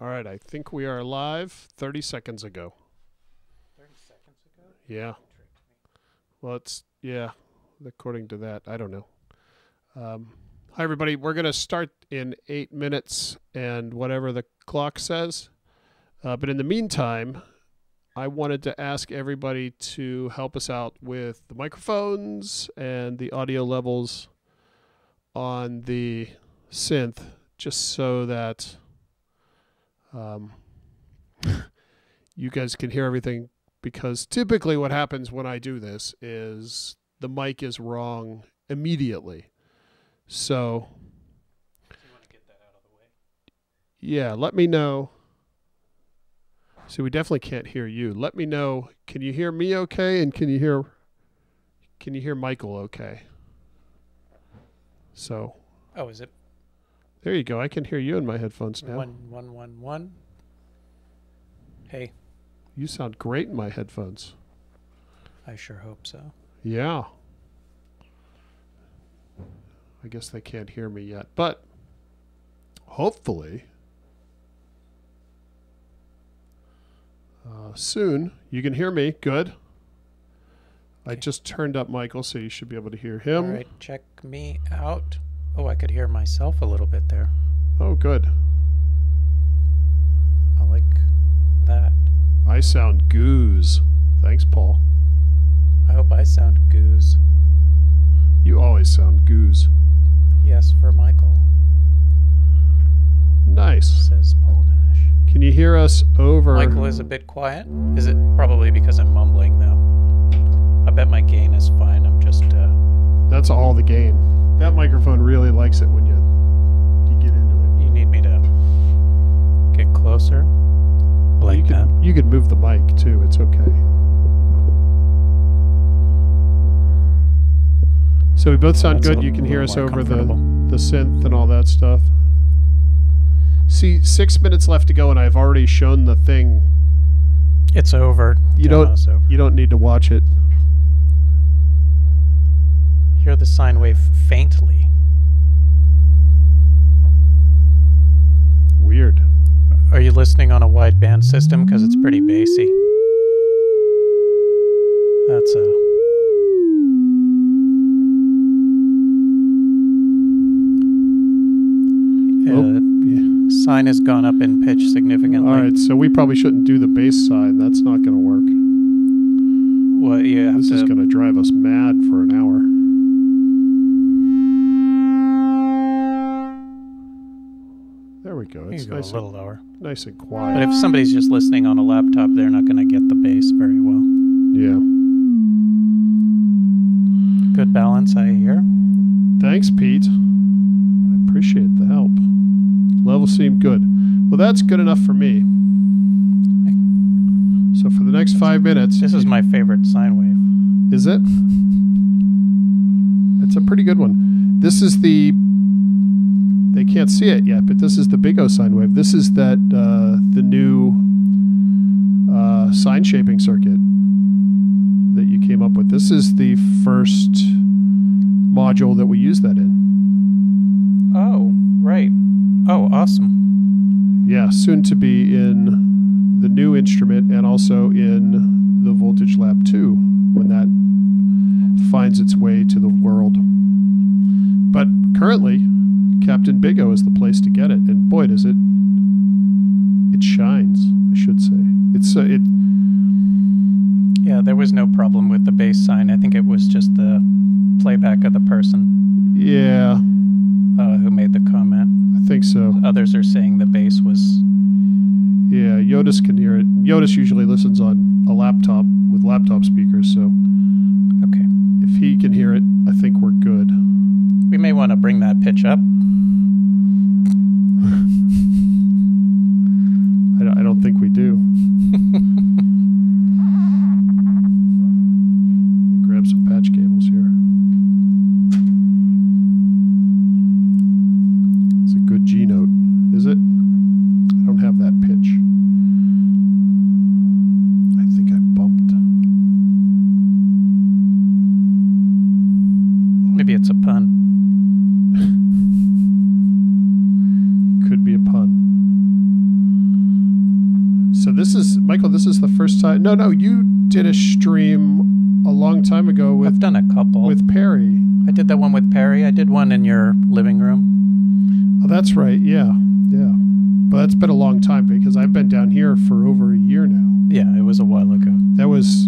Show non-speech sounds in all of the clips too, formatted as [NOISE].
All right, I think we are live 30 seconds ago. 30 seconds ago? Yeah. Well, it's, yeah, according to that. I don't know. Um, hi, everybody. We're going to start in eight minutes and whatever the clock says. Uh, but in the meantime, I wanted to ask everybody to help us out with the microphones and the audio levels on the synth, just so that um, [LAUGHS] you guys can hear everything. Because typically, what happens when I do this is the mic is wrong immediately. So, Do you want to get that out of the way? yeah, let me know. So we definitely can't hear you. Let me know. Can you hear me okay? And can you hear can you hear Michael okay? So Oh, is it there you go. I can hear you in my headphones now. one one one one? Hey, You sound great in my headphones. I sure hope so. Yeah. I guess they can't hear me yet, but hopefully uh, soon you can hear me. Good. I just turned up Michael, so you should be able to hear him. All right, check me out. Oh, I could hear myself a little bit there. Oh, good. I like that. I sound goose. Thanks, Paul. I hope I sound goose. You always sound goose. Yes, for Michael, Nice. says Paul Nash. Can you hear us over? Michael is a bit quiet. Is it probably because I'm mumbling, though? I bet my gain is fine. I'm just, uh, That's all the gain. That microphone really likes it when you you get into it. you need me to get closer? Like you that? you could move the mic too. It's okay. So we both sound That's good. You can hear us over the the synth and all that stuff. See, six minutes left to go, and I've already shown the thing. It's over. You don't- over. You don't need to watch it. Hear the sine wave faintly. Weird. Are you listening on a wideband system? Because it's pretty bassy. That's a. Oh, Uh, yeah. sine has gone up in pitch significantly. All right, so we probably shouldn't do the bass side. That's not going to work. Well, yeah. This to. is going to drive us mad for an hour. Oh, go. you It's can go nice, a little lower. nice and quiet. But if somebody's just listening on a laptop, they're not going to get the bass very well. Yeah. Good balance, I hear. Thanks, Pete. I appreciate the help. Levels seem good. Well, that's good enough for me. So for the next five minutes, This is my favorite sine wave. Is it? It's a pretty good one. This is the. They can't see it yet, but this is the big O sine wave. This is that uh, the new uh, sine shaping circuit that you came up with. This is the first module that we use that in. Oh, right. Oh, awesome. Yeah, soon to be in the new instrument and also in the Voltage Lab 2 when that finds its way to the world. But currently, Captain Big O is the place to get it, and boy, does it it shines. I should say it's uh, it. Yeah, there was no problem with the bass sign. I think it was just the playback of the person Yeah, uh, who made the comment. I think so. Others are saying the bass was. Yeah, Yotis can hear it. Yotis usually listens on a laptop with laptop speakers, so Okay. if he can hear it, I think we're good. We may want to bring that pitch up. I don't, I don't think we do. [LAUGHS] Grab some patch cables here. It's a good G note, is it? I don't have that pitch. I think I bumped. Maybe it's a pun. A pun. So this is Michael. This is the first time. No, no, you did a stream a long time ago with. I've done a couple. with Perry. I did that one with Perry. I did one in your living room. Oh, that's right. Yeah, yeah. But that's been a long time because I've been down here for over a year now. Yeah, it was a while ago. That was.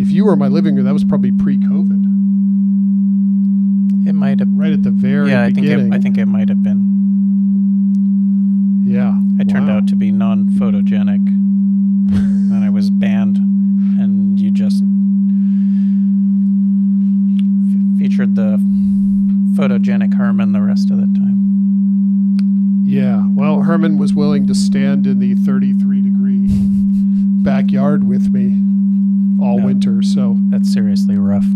If you were in my living room, that was probably pre-COVID, It might have. right at the very Yeah, I think beginning. it, I think it might have been. Yeah, I turned Wow. out to be non-photogenic, and I was banned, and you just f- featured the photogenic Herman the rest of the time. Yeah. Well, Herman was willing to stand in the 33 degree backyard with me all Yeah. winter. So That's seriously rough.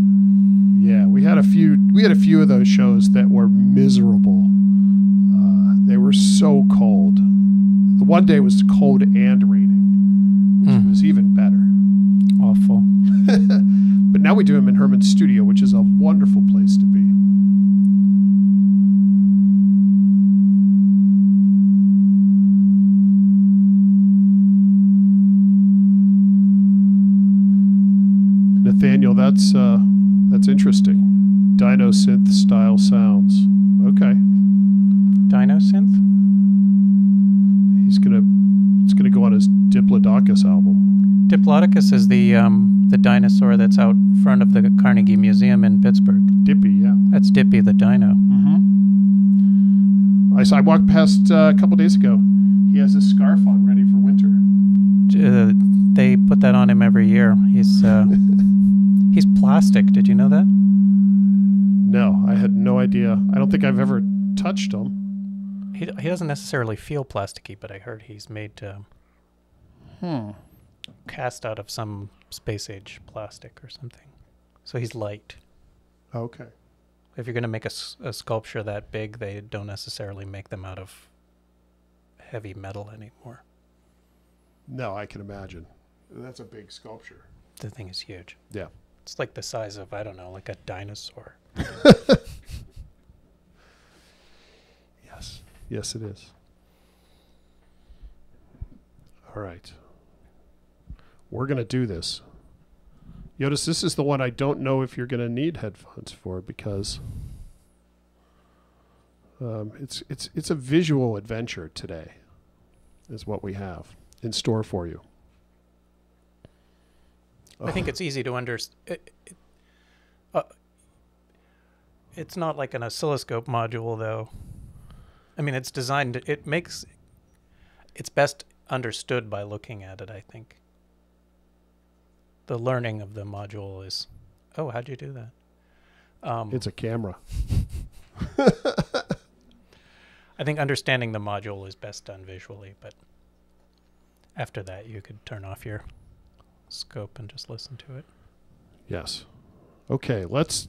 yeah, we had a few. We had a few of those shows that were miserable. They were so cold. The one day was cold and raining, which Mm. was even better. Awful. [LAUGHS] But now we do them in Herman's studio, which is a wonderful place to be. Nathaniel, that's uh, that's interesting. Dino synth style sounds. Okay, Dino synth. he's gonna it's gonna go on his Diplodocus album. Diplodocus is the um, the dinosaur that's out front of the Carnegie Museum in Pittsburgh. Dippy, yeah. That's Dippy the dino. Mm-hmm. I, saw, I walked past uh, a couple days ago. He has his scarf on, ready for winter. Uh, they put that on him every year. He's uh, [LAUGHS] he's plastic. Did you know that? No, I had no idea. I don't think I've ever touched him. He he doesn't necessarily feel plasticky, but I heard he's made to Hmm. cast out of some space age plastic or something. So he's light. Okay. If you're going to make a sculpture that big, they don't necessarily make them out of heavy metal anymore. No, I can imagine. That's a big sculpture. The thing is huge. Yeah. It's like the size of, I don't know, like a dinosaur. [LAUGHS] Yes. It is. All right. We're going to do this. Yotis, this is the one I don't know if you're going to need headphones for because um, it's it's it's a visual adventure today, is what we have in store for you. I think it's easy to understand. It, it, uh, it's not like an oscilloscope module, though. I mean, it's designed. It makes. It's best understood by looking at it. I think. The learning of the module is, oh, how'd you do that? Um, it's a camera. [LAUGHS] I think understanding the module is best done visually, but after that, you could turn off your scope and just listen to it. Yes. Okay, let's.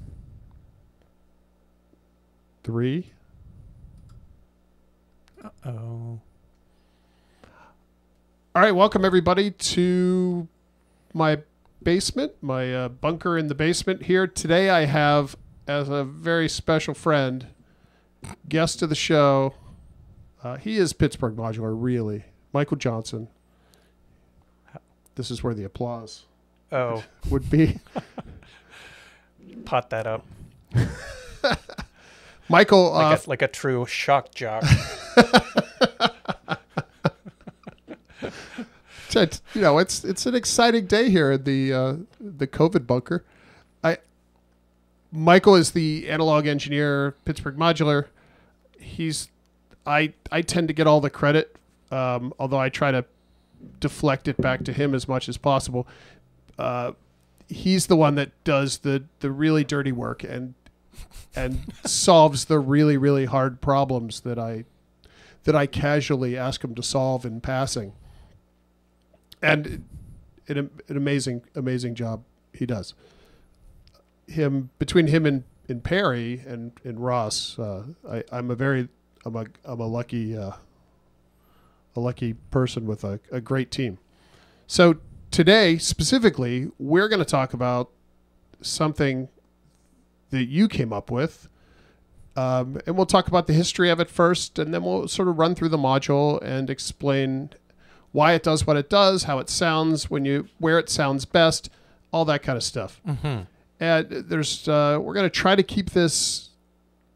Three. Oh. All right, welcome everybody to my basement, my uh, bunker in the basement here. Today I have, as a very special friend, guest of the show. Uh, he is Pittsburgh Modular, really. Michael Johnsen. This is where the applause Oh, [LAUGHS] would be. pot that up. [LAUGHS] Michael, uh, a, like a true shock jock. [LAUGHS] you know, it's it's an exciting day here in the uh, the COVID bunker. I Michael is the analog engineer, Pittsburgh Modular. He's I I tend to get all the credit, um, although I try to deflect it back to him as much as possible. Uh, he's the one that does the the really dirty work and and [LAUGHS] solves the really really hard problems that I that I casually ask him to solve in passing. And an, an amazing amazing job he does. Him between him and, and perry and, and ross uh, I, i'm a very i'm a, I'm a lucky uh, a lucky person with a, a great team. So today specifically we're going to talk about something that you came up with um, and we'll talk about the history of it first and then we'll sort of run through the module and explain why it does what it does, how it sounds when you where it sounds best, all that kind of stuff. Mm-hmm. And there's uh, we're gonna try to keep this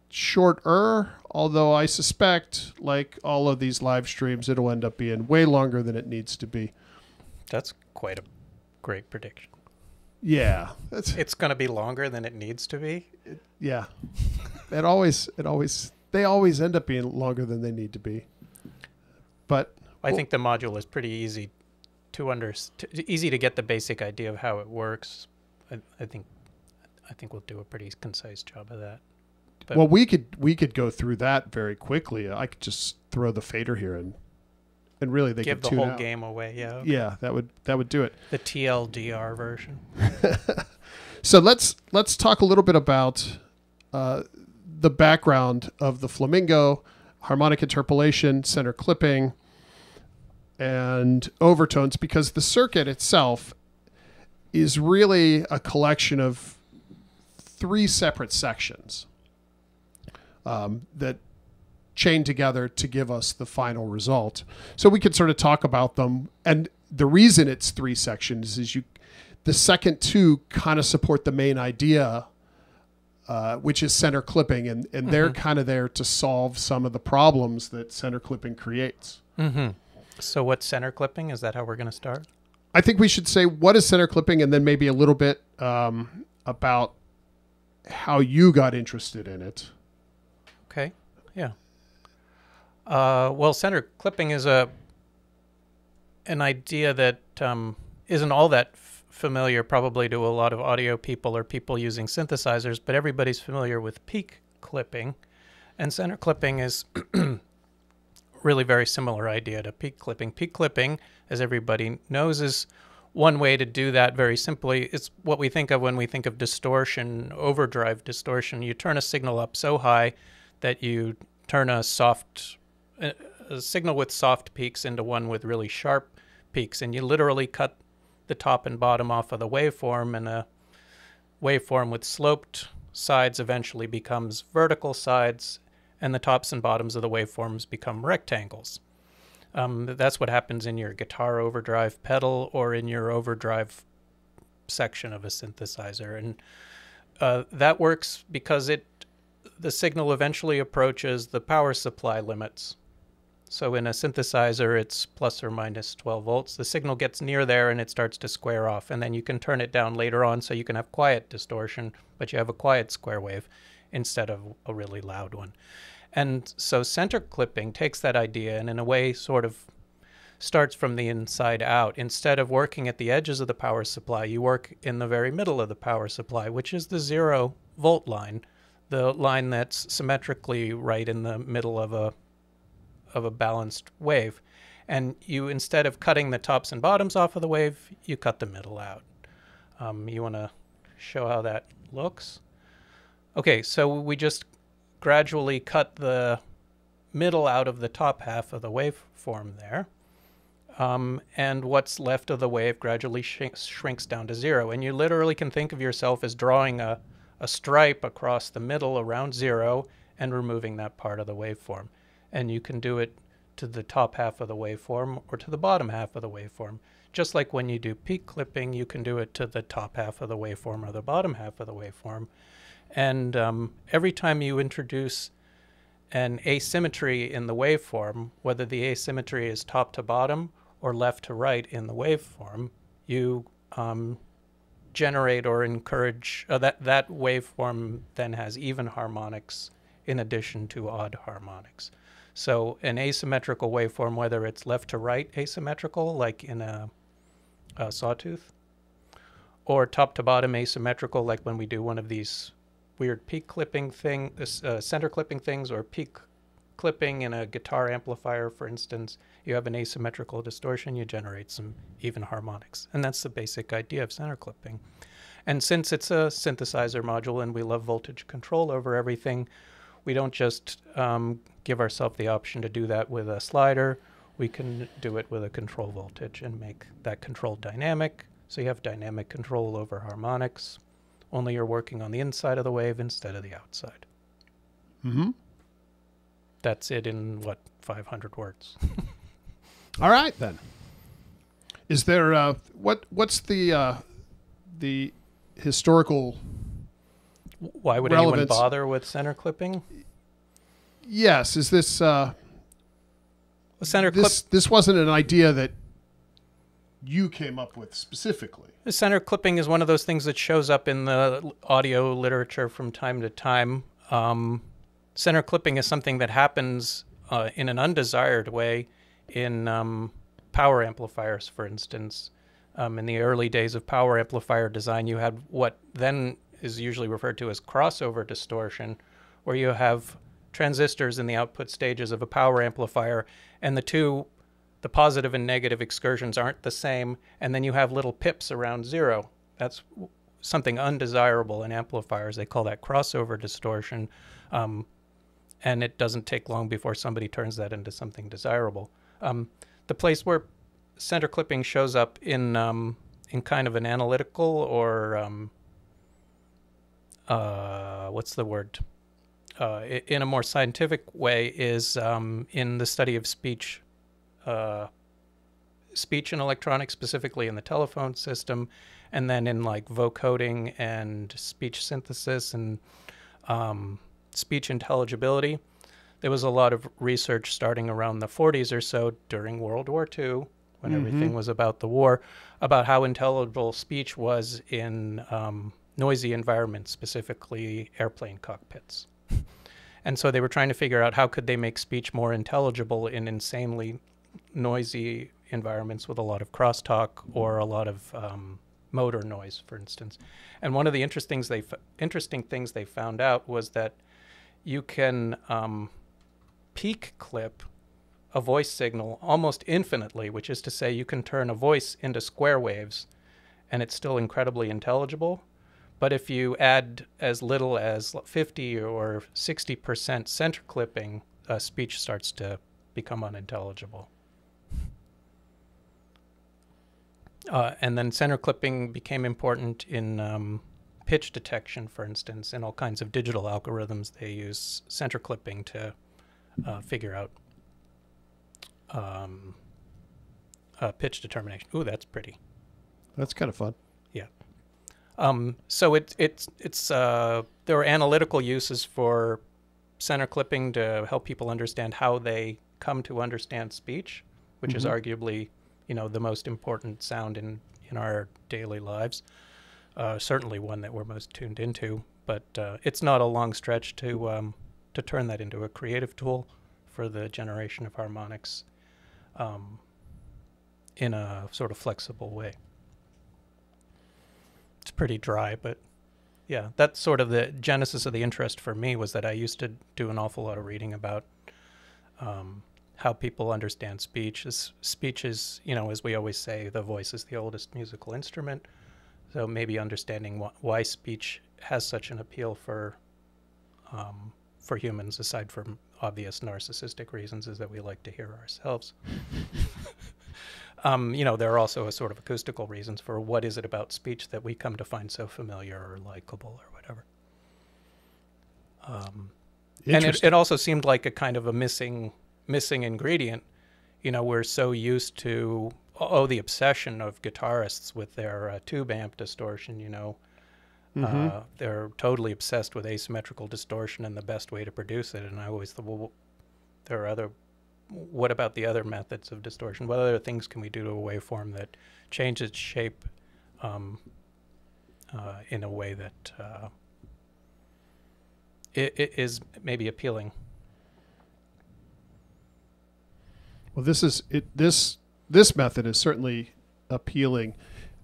shorter, although I suspect, like all of these live streams, it'll end up being way longer than it needs to be. That's quite a great prediction. Yeah, It's going to be longer than it needs to be. yeah. [LAUGHS] it always it always they always end up being longer than they need to be. But I think the module is pretty easy to under to, easy to get the basic idea of how it works. I, I think I think we'll do a pretty concise job of that. But- well, we could we could go through that very quickly. I could just throw the fader here and and really they Give could the whole out. game away. Yeah. Yeah, that would that would do it. The TLDR version. [LAUGHS] So let's let's talk a little bit about uh, the background of the flamingo, harmonic interpolation, center clipping, and overtones, because the circuit itself is really a collection of three separate sections um, that chain together to give us the final result. So we could sort of talk about them, and the reason it's three sections is you the second two kind of support the main idea, uh, which is center clipping, and, and they're kind of there to solve some of the problems that center clipping creates. Mm-hmm. So what's center clipping? Is that how we're going to start? I think we should say what is center clipping, and then maybe a little bit um, about how you got interested in it. Okay. Yeah. Uh, well, center clipping is a an idea that um, isn't all that familiar, probably to a lot of audio people or people using synthesizers. But everybody's familiar with peak clipping, and center clipping is [CLEARS THROAT] really very similar idea to peak clipping. Peak clipping, as everybody knows, is one way to do that very simply. It's what we think of when we think of distortion, overdrive distortion. You turn a signal up so high that you turn a soft a, a signal with soft peaks into one with really sharp peaks, and you literally cut the top and bottom off of the waveform, and a waveform with sloped sides eventually becomes vertical sides, and the tops and bottoms of the waveforms become rectangles. Um, that's what happens in your guitar overdrive pedal or in your overdrive section of a synthesizer, and uh, that works because it the signal eventually approaches the power supply limits. So in a synthesizer, it's plus or minus 12 volts. The signal gets near there and it starts to square off, and then you can turn it down later on so you can have quiet distortion, but you have a quiet square wave instead of a really loud one. And so center clipping takes that idea and in a way sort of starts from the inside out. Instead of working at the edges of the power supply, you work in the very middle of the power supply, which is the zero volt line, the line that's symmetrically right in the middle of a of a balanced wave. And you instead of cutting the tops and bottoms off of the wave, you cut the middle out. Um, you want to show how that looks? Okay, so we just gradually cut the middle out of the top half of the waveform there. Um, and what's left of the wave gradually shrinks, shrinks down to zero. And you literally can think of yourself as drawing a, a stripe across the middle around zero and removing that part of the waveform. And you can do it to the top half of the waveform or to the bottom half of the waveform. Just like when you do peak clipping, you can do it to the top half of the waveform or the bottom half of the waveform. And um, every time you introduce an asymmetry in the waveform, whether the asymmetry is top to bottom or left to right in the waveform, you um, generate or encourage uh, that that waveform then has even harmonics in addition to odd harmonics. So an asymmetrical waveform, whether it's left to right asymmetrical, like in a, a sawtooth, or top to bottom asymmetrical, like when we do one of these weird peak clipping thing, uh, center clipping things, or peak clipping in a guitar amplifier, for instance, you have an asymmetrical distortion, you generate some even harmonics. And that's the basic idea of center clipping. And since it's a synthesizer module and we love voltage control over everything, we don't just um, give ourselves the option to do that with a slider. We can do it with a control voltage and make that control dynamic. So you have dynamic control over harmonics, only you're working on the inside of the wave instead of the outside. Mm-hmm. That's it in what, 500 words? [LAUGHS] All right then. Is there uh, what what's the uh, the historical? Why would anyone bother with center clipping? Yes, is this uh, center clip this this wasn't an idea that you came up with specifically. The center clipping is one of those things that shows up in the audio literature from time to time. Um, center clipping is something that happens uh, in an undesired way in um, power amplifiers, for instance. Um, in the early days of power amplifier design, you had what then is usually referred to as crossover distortion, where you have transistors in the output stages of a power amplifier, and the two the positive and negative excursions aren't the same, and then you have little pips around zero. That's something undesirable in amplifiers. They call that crossover distortion, um, and it doesn't take long before somebody turns that into something desirable. Um, the place where center clipping shows up in um, in kind of an analytical or um, uh, what's the word? Uh, in a more scientific way is um, in the study of speech uh, speech and electronics, specifically in the telephone system, and then in like vocoding and speech synthesis and um, speech intelligibility. There was a lot of research starting around the 40s or so during World War II, when everything was about the war, about how intelligible speech was in um, noisy environments, specifically airplane cockpits. [LAUGHS] And so they were trying to figure out how could they make speech more intelligible in insanely noisy environments with a lot of crosstalk or a lot of um, motor noise, for instance. And one of the interesting things they interesting things they found out was that you can um, peak clip a voice signal almost infinitely, which is to say, you can turn a voice into square waves, and it's still incredibly intelligible. But if you add as little as 50 or 60 percent center clipping, uh, speech starts to become unintelligible. Uh, and then center clipping became important in um, pitch detection, for instance, in all kinds of digital algorithms. They use center clipping to uh, figure out um, uh, pitch determination. Ooh, that's pretty. That's kind of fun. Um, so it, it's it's uh, there are analytical uses for center clipping to help people understand how they come to understand speech, which is Mhm. arguably you know the most important sound in in our daily lives. Uh, certainly one that we're most tuned into, but uh, it's not a long stretch to um, to turn that into a creative tool for the generation of harmonics um, in a sort of flexible way it's pretty dry, but yeah, that's sort of the genesis of the interest for me was that I used to do an awful lot of reading about um, how people understand speech. As speech is, you know, as we always say, the voice is the oldest musical instrument. So maybe understanding wh- why speech has such an appeal for um, for humans, aside from obvious narcissistic reasons, is that we like to hear ourselves. [LAUGHS] um, you know, there are also a sort of acoustical reasons for what is it about speech that we come to find so familiar or likable or whatever. Um, and it, it also seemed like a kind of a missing missing ingredient. You know, we're so used to oh the obsession of guitarists with their uh, tube amp distortion. You know, Mhm. uh, they're totally obsessed with asymmetrical distortion and the best way to produce it. And I always thought, well, there are other. What about the other methods of distortion? What other things can we do to a waveform that changes its shape um, uh, in a way that uh, i i is maybe appealing? Well, this is it. This this method is certainly appealing,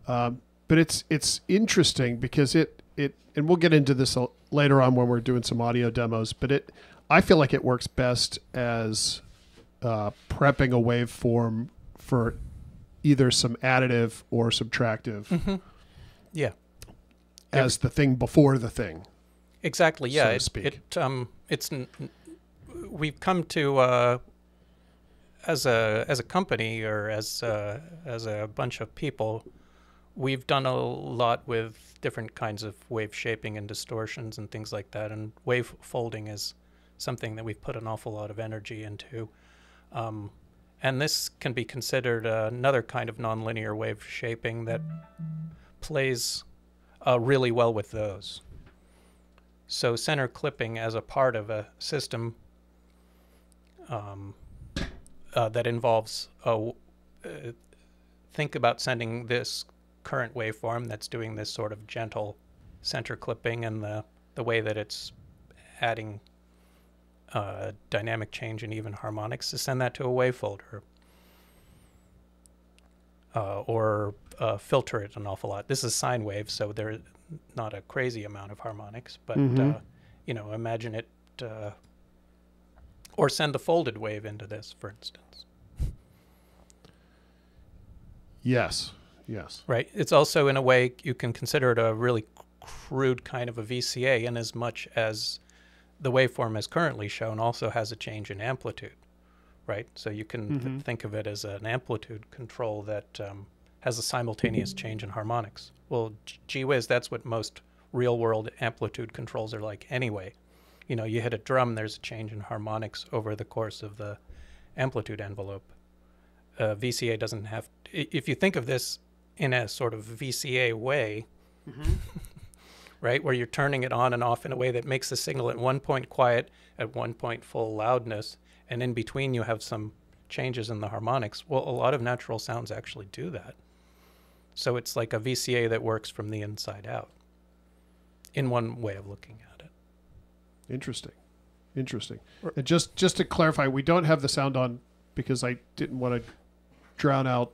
um, but it's it's interesting because it it and we'll get into this later on when we're doing some audio demos. But it I feel like it works best as uh, prepping a waveform for either some additive or subtractive Mm-hmm. Yeah, as the thing before the thing. exactly. Yeah, so to it, speak. it um, it's n- n- we've come to uh, as a as a company or as uh, as a bunch of people, we've done a lot with different kinds of wave shaping and distortions and things like that. And wave folding is something that we've put an awful lot of energy into. Um, And this can be considered another kind of nonlinear wave shaping that plays uh, really well with those. So center clipping as a part of a system um, uh, that involves a, uh, think about sending this current waveform that's doing this sort of gentle center clipping and the, the way that it's adding uh, dynamic change and even harmonics to send that to a wave folder uh, or uh, filter it an awful lot. This is sine wave, so there's not a crazy amount of harmonics, but Mhm. uh, you know, imagine it, uh, or send the folded wave into this, for instance. Yes. Yes. Right. It's also, in a way, you can consider it a really crude kind of a VCA, in as much as the waveform as currently shown also has a change in amplitude. Right. So you can th- Mhm. think of it as an amplitude control that um, has a simultaneous change in harmonics. Well, gee whiz, that's what most real world amplitude controls are like anyway. You know, you hit a drum, there's a change in harmonics over the course of the amplitude envelope. Uh, VCA doesn't have. If you think of this in a sort of VCA way, [LAUGHS] right, where you're turning it on and off in a way that makes the signal at one point quiet, at one point full loudness, and in between you have some changes in the harmonics. Well, a lot of natural sounds actually do that. So it's like a VCA that works from the inside out, in one way of looking at it. Interesting. Interesting. And just just to clarify, we don't have the sound on because I didn't want to drown out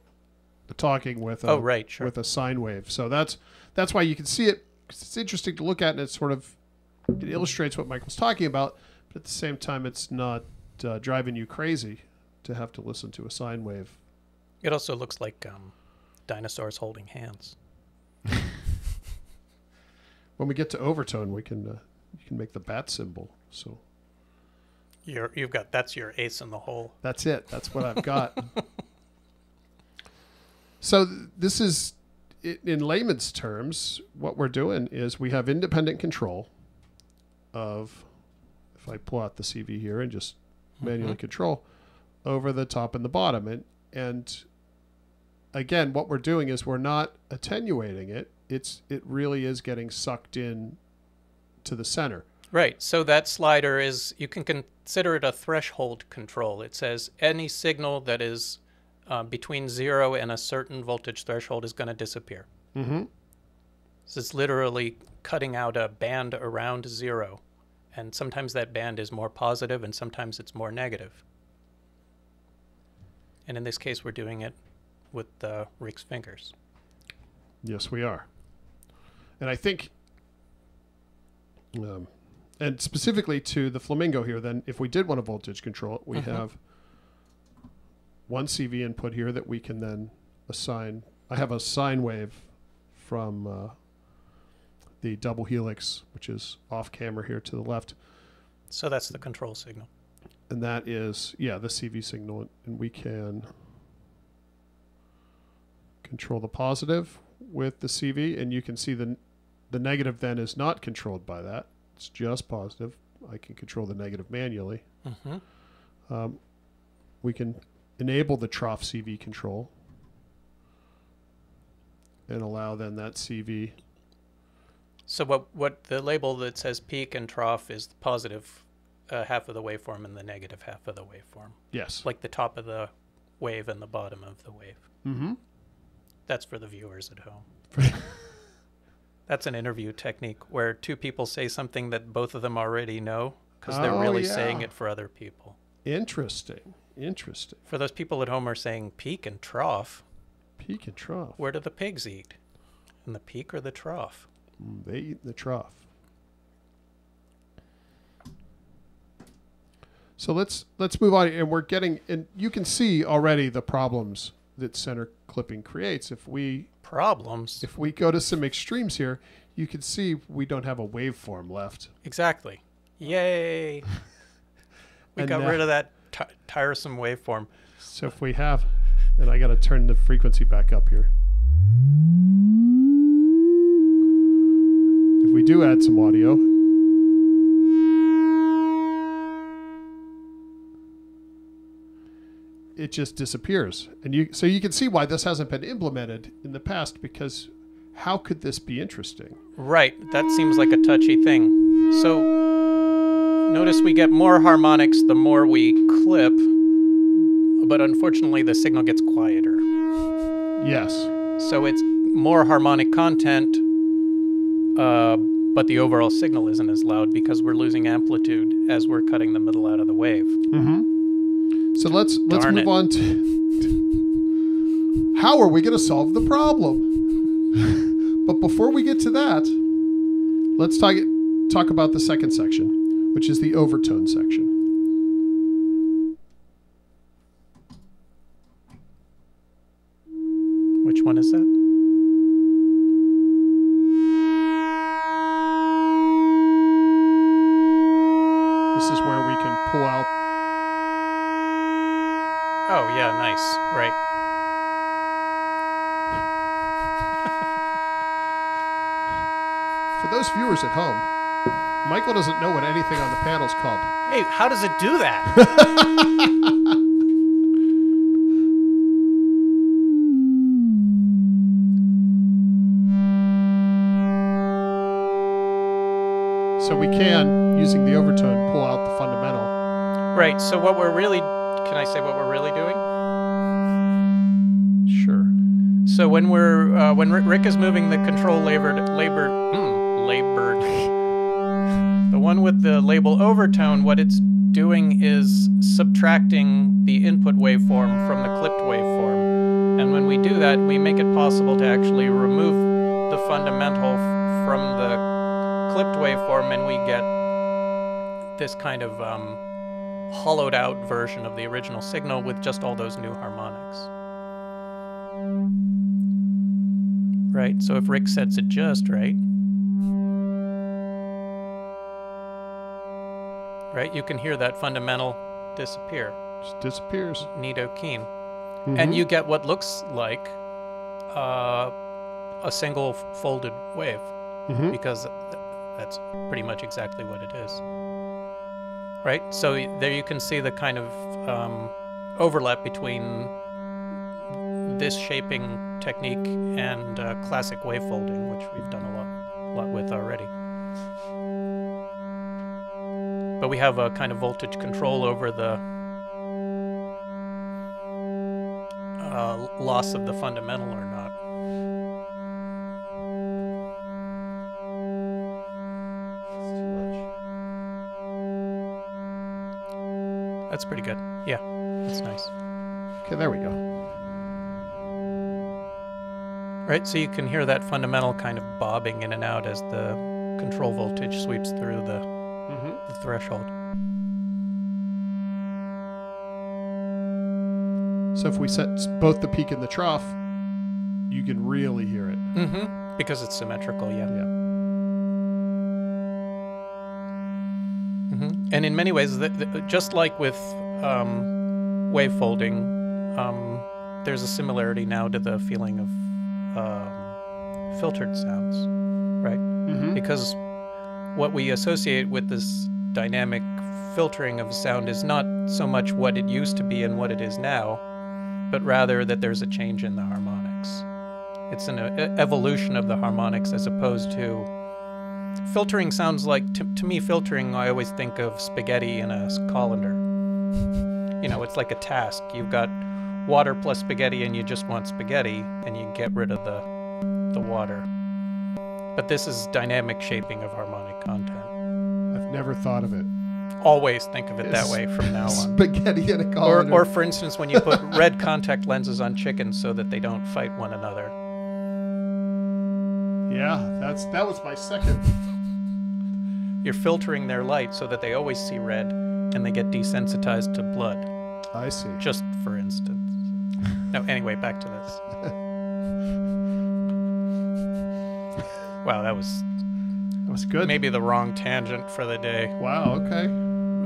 the talking with a, oh, right, sure. with a sine wave. So that's that's why you can see it. 'Cause It's interesting to look at, and it sort of it illustrates what Michael's talking about. But at the same time, it's not uh, driving you crazy to have to listen to a sine wave. It also looks like um, dinosaurs holding hands. [LAUGHS] When we get to overtone, we can uh, you can make the bat symbol. So You're, you've got that's your ace in the hole. That's it. That's what I've got. [LAUGHS] so th- this is, in layman's terms, what we're doing is we have independent control of, if I pull out the CV here and just manually Mhm. control over the top and the bottom, and and again, what we're doing is we're not attenuating it. It's it really is getting sucked in to the center. Right. So that slider is, you can consider it a threshold control. It says any signal that is uh, between zero and a certain voltage threshold is going to disappear. Mm-hmm. This is literally cutting out a band around zero. And sometimes that band is more positive and sometimes it's more negative. And in this case, we're doing it with uh, Rick's fingers. Yes, we are. And I think, um, and specifically to the flamingo here, then if we did want a voltage control we Mhm. have one CV input here that we can then assign. I have a sine wave from uh, the double helix, which is off camera here to the left. So that's the control signal. And that is, yeah, the CV signal. And we can control the positive with the CV. And you can see the, the negative then is not controlled by that. It's just positive. I can control the negative manually. Mm-hmm. Um, we can enable the trough CV control and allow then that CV. So what what the label that says peak and trough is the positive uh, half of the waveform and the negative half of the waveform, Yes. like the top of the wave and the bottom of the wave. Mm-hmm. That's for the viewers at home. [LAUGHS] That's an interview technique where two people say something that both of them already know because they're Oh, really yeah. saying it for other people. Interesting. Interesting. For those people at home are saying peak and trough, Peak and trough. where do the pigs eat? In the peak or the trough? Mm, They eat in the trough. So let's let's move on, and we're getting, and you can see already the problems that center clipping creates. If we Problems. if we go to some extremes here, you can see we don't have a waveform left. Exactly. Yay. [LAUGHS] we And got now- rid of that tiresome waveform. So if we have, and I got to turn the frequency back up here. If we do add some audio, it just disappears. And you so you can see why this hasn't been implemented in the past because how could this be interesting? Right. That seems like a touchy thing. So notice we get more harmonics the more we clip, but unfortunately the signal gets quieter. Yes. So it's more harmonic content, uh, but the overall signal isn't as loud because we're losing amplitude as we're cutting the middle out of the wave. Mm-hmm. So let's let's Darn move it. on to [LAUGHS] how are we going to solve the problem? [LAUGHS] but before we get to that, let's talk talk about the second section, which is the overtone section. Michael doesn't know what anything on the panel's called. Hey, how does it do that? [LAUGHS] So we can, using the overtone, pull out the fundamental. right. So what we're really can I say what we're really doing? Sure. So when we're uh, when Rick is moving the control labored labored mm, labored the one with the label overtone, what it's doing is subtracting the input waveform from the clipped waveform, and when we do that, we make it possible to actually remove the fundamental from the clipped waveform, and we get this kind of um, hollowed out version of the original signal with just all those new harmonics. Right, so if Rick sets it just right, right, you can hear that fundamental disappear. Just disappears. Nito Keen. Mhm. And you get what looks like uh, a single folded wave Mhm. because that's pretty much exactly what it is. Right? So there you can see the kind of um, overlap between this shaping technique and uh, classic wave folding, which we've done a lot, lot with already. But we have a kind of voltage control over the uh, loss of the fundamental or not. That's pretty good. Yeah, that's nice. Okay, there we go. Right, so you can hear that fundamental kind of bobbing in and out as the control voltage sweeps through the, Mm-hmm. the threshold. So if we set both the peak and the trough, you can really hear it. Mm-hmm. Because it's symmetrical, yeah. Yeah. Mm -hmm. And in many ways, the, the, just like with um, wave folding, um, there's a similarity now to the feeling of um, filtered sounds, right? Mm-hmm. Because what we associate with this dynamic filtering of sound is not so much what it used to be and what it is now, but rather that there's a change in the harmonics. It's an uh, evolution of the harmonics as opposed to filtering sounds like to, to me filtering i always think of spaghetti in a colander. [LAUGHS] You know it's like a task. You've got water plus spaghetti and you just want spaghetti and you get rid of the the water but this is dynamic shaping of harmonic content I've never thought of it. always think of it that way from now on Spaghetti in a or, or for instance when you put red contact lenses on chickens so that they don't fight one another yeah, that's that was my second. you're filtering their light so that they always see red and they get desensitized to blood I see. just for instance. No, anyway, back to this. [LAUGHS] wow, that was That was good. maybe the wrong tangent for the day. Wow. Okay.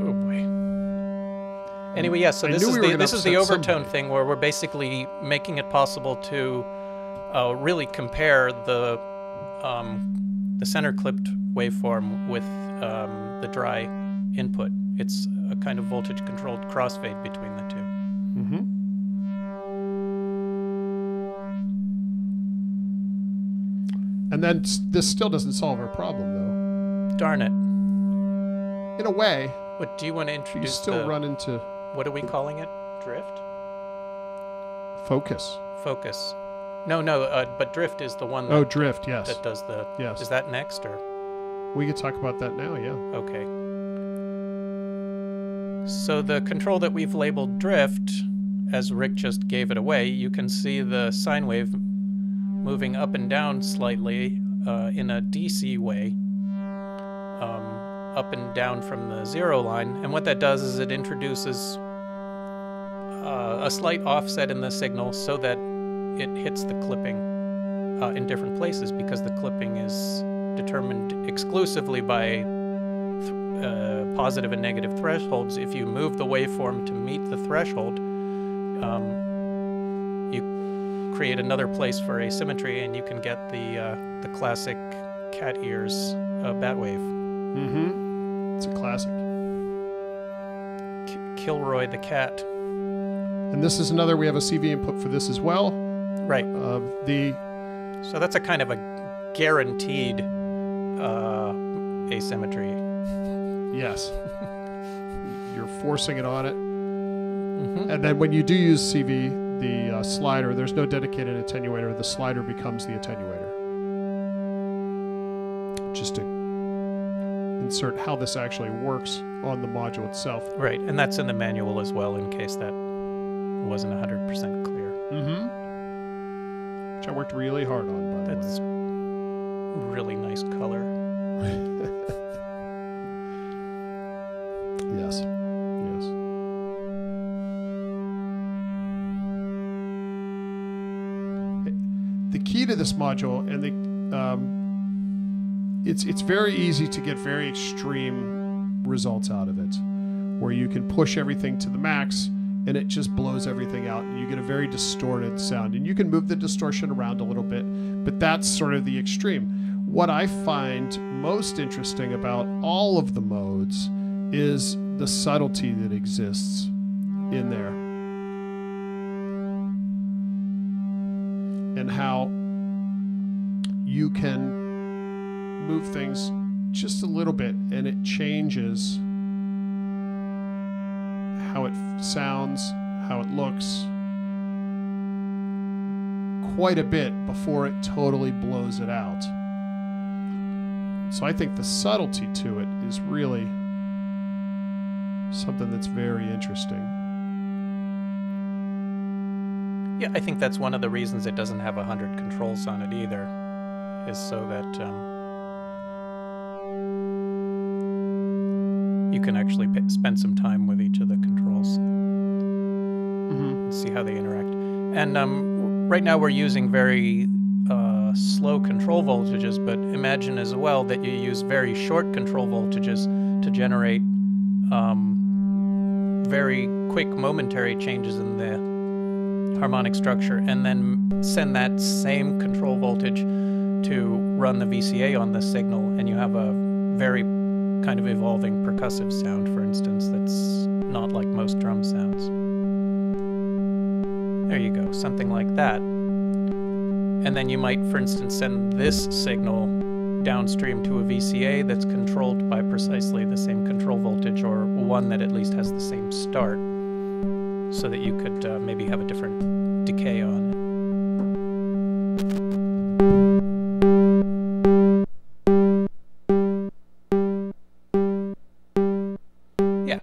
Oh boy. Anyway, yeah. So I this is we the this is the overtone somebody. thing where we're basically making it possible to uh, really compare the um, the center clipped waveform with um, the dry input. It's a kind of voltage controlled crossfade between And then this still doesn't solve our problem, though. Darn it. In a way, What do you want to introduce? you still the, run into What are we calling it? Drift? focus. Focus. No, no. Uh, but drift is the one that, Oh, drift. Yes. that does the. Yes. Is that next or? We could talk about that now. Yeah. Okay. So the control that we've labeled drift, as Rick just gave it away, you can see the sine wave moving up and down slightly uh, in a DC way, um, up and down from the zero line. And what that does is it introduces uh, a slight offset in the signal so that it hits the clipping uh, in different places because the clipping is determined exclusively by uh, positive and negative thresholds. If you move the waveform to meet the threshold, um, create another place for asymmetry, and you can get the uh, the classic cat ears uh, bat wave. Mm-hmm. It's a classic. K- Kilroy the cat. And this is another. We have a CV input for this as well. Right. Uh, the So that's a kind of a guaranteed uh, asymmetry. yes. [LAUGHS] You're forcing it on it. Mm-hmm. And then when you do use CV, the uh, slider, there's no dedicated attenuator. The slider becomes the attenuator. Just to insert how this actually works on the module itself. Right, and that's in the manual as well, in case that wasn't 100% clear. Mm-hmm. Which I worked really hard on, by the That's way. really nice color. [LAUGHS] Yes. Yes. Key to this module, and the um, it's it's very easy to get very extreme results out of it, where you can push everything to the max and it just blows everything out, and you get a very distorted sound. And you can move the distortion around a little bit, but that's sort of the extreme. What I find most interesting about all of the modes is the subtlety that exists in there and how you can move things just a little bit and it changes how it sounds, how it looks quite a bit before it totally blows it out. So I think the subtlety to it is really something that's very interesting. Yeah, I think that's one of the reasons it doesn't have 100 controls on it either, is so that um, you can actually spend some time with each of the controls. Mm-hmm. and see how they interact. And um, right now we're using very uh, slow control voltages, but imagine as well that you use very short control voltages to generate um, very quick momentary changes in the harmonic structure, and then send that same control voltage to run the VCA on the signal, and you have a very kind of evolving percussive sound, for instance, that's not like most drum sounds. There you go, something like that. And then you might, for instance, send this signal downstream to a VCA that's controlled by precisely the same control voltage or one that at least has the same start so that you could uh, maybe have a different decay on it. Yeah,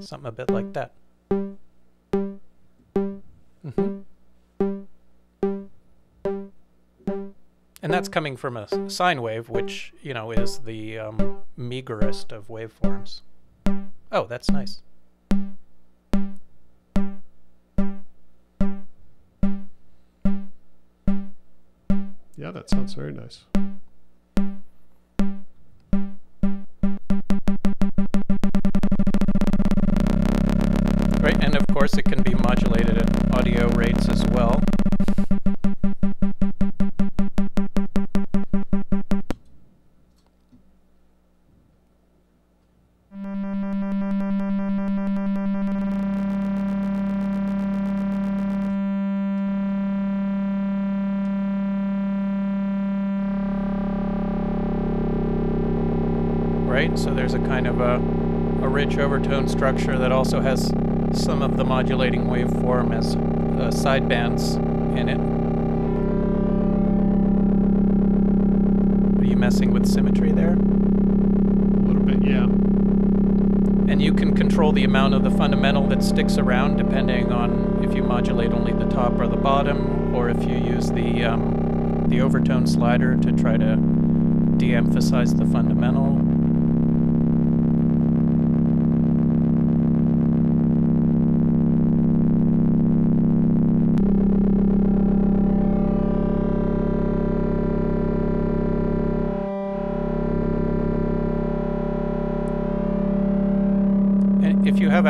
something a bit like that. hmm And that's coming from a sine wave, which, you know, is the um, meagerest of waveforms. Oh, that's nice. That sounds very nice. Structure that also has some of the modulating waveform as uh, sidebands in it. Are you messing with symmetry there? A little bit, yeah. And you can control the amount of the fundamental that sticks around depending on if you modulate only the top or the bottom, or if you use the um, the overtone slider to try to de-emphasize the fundamental.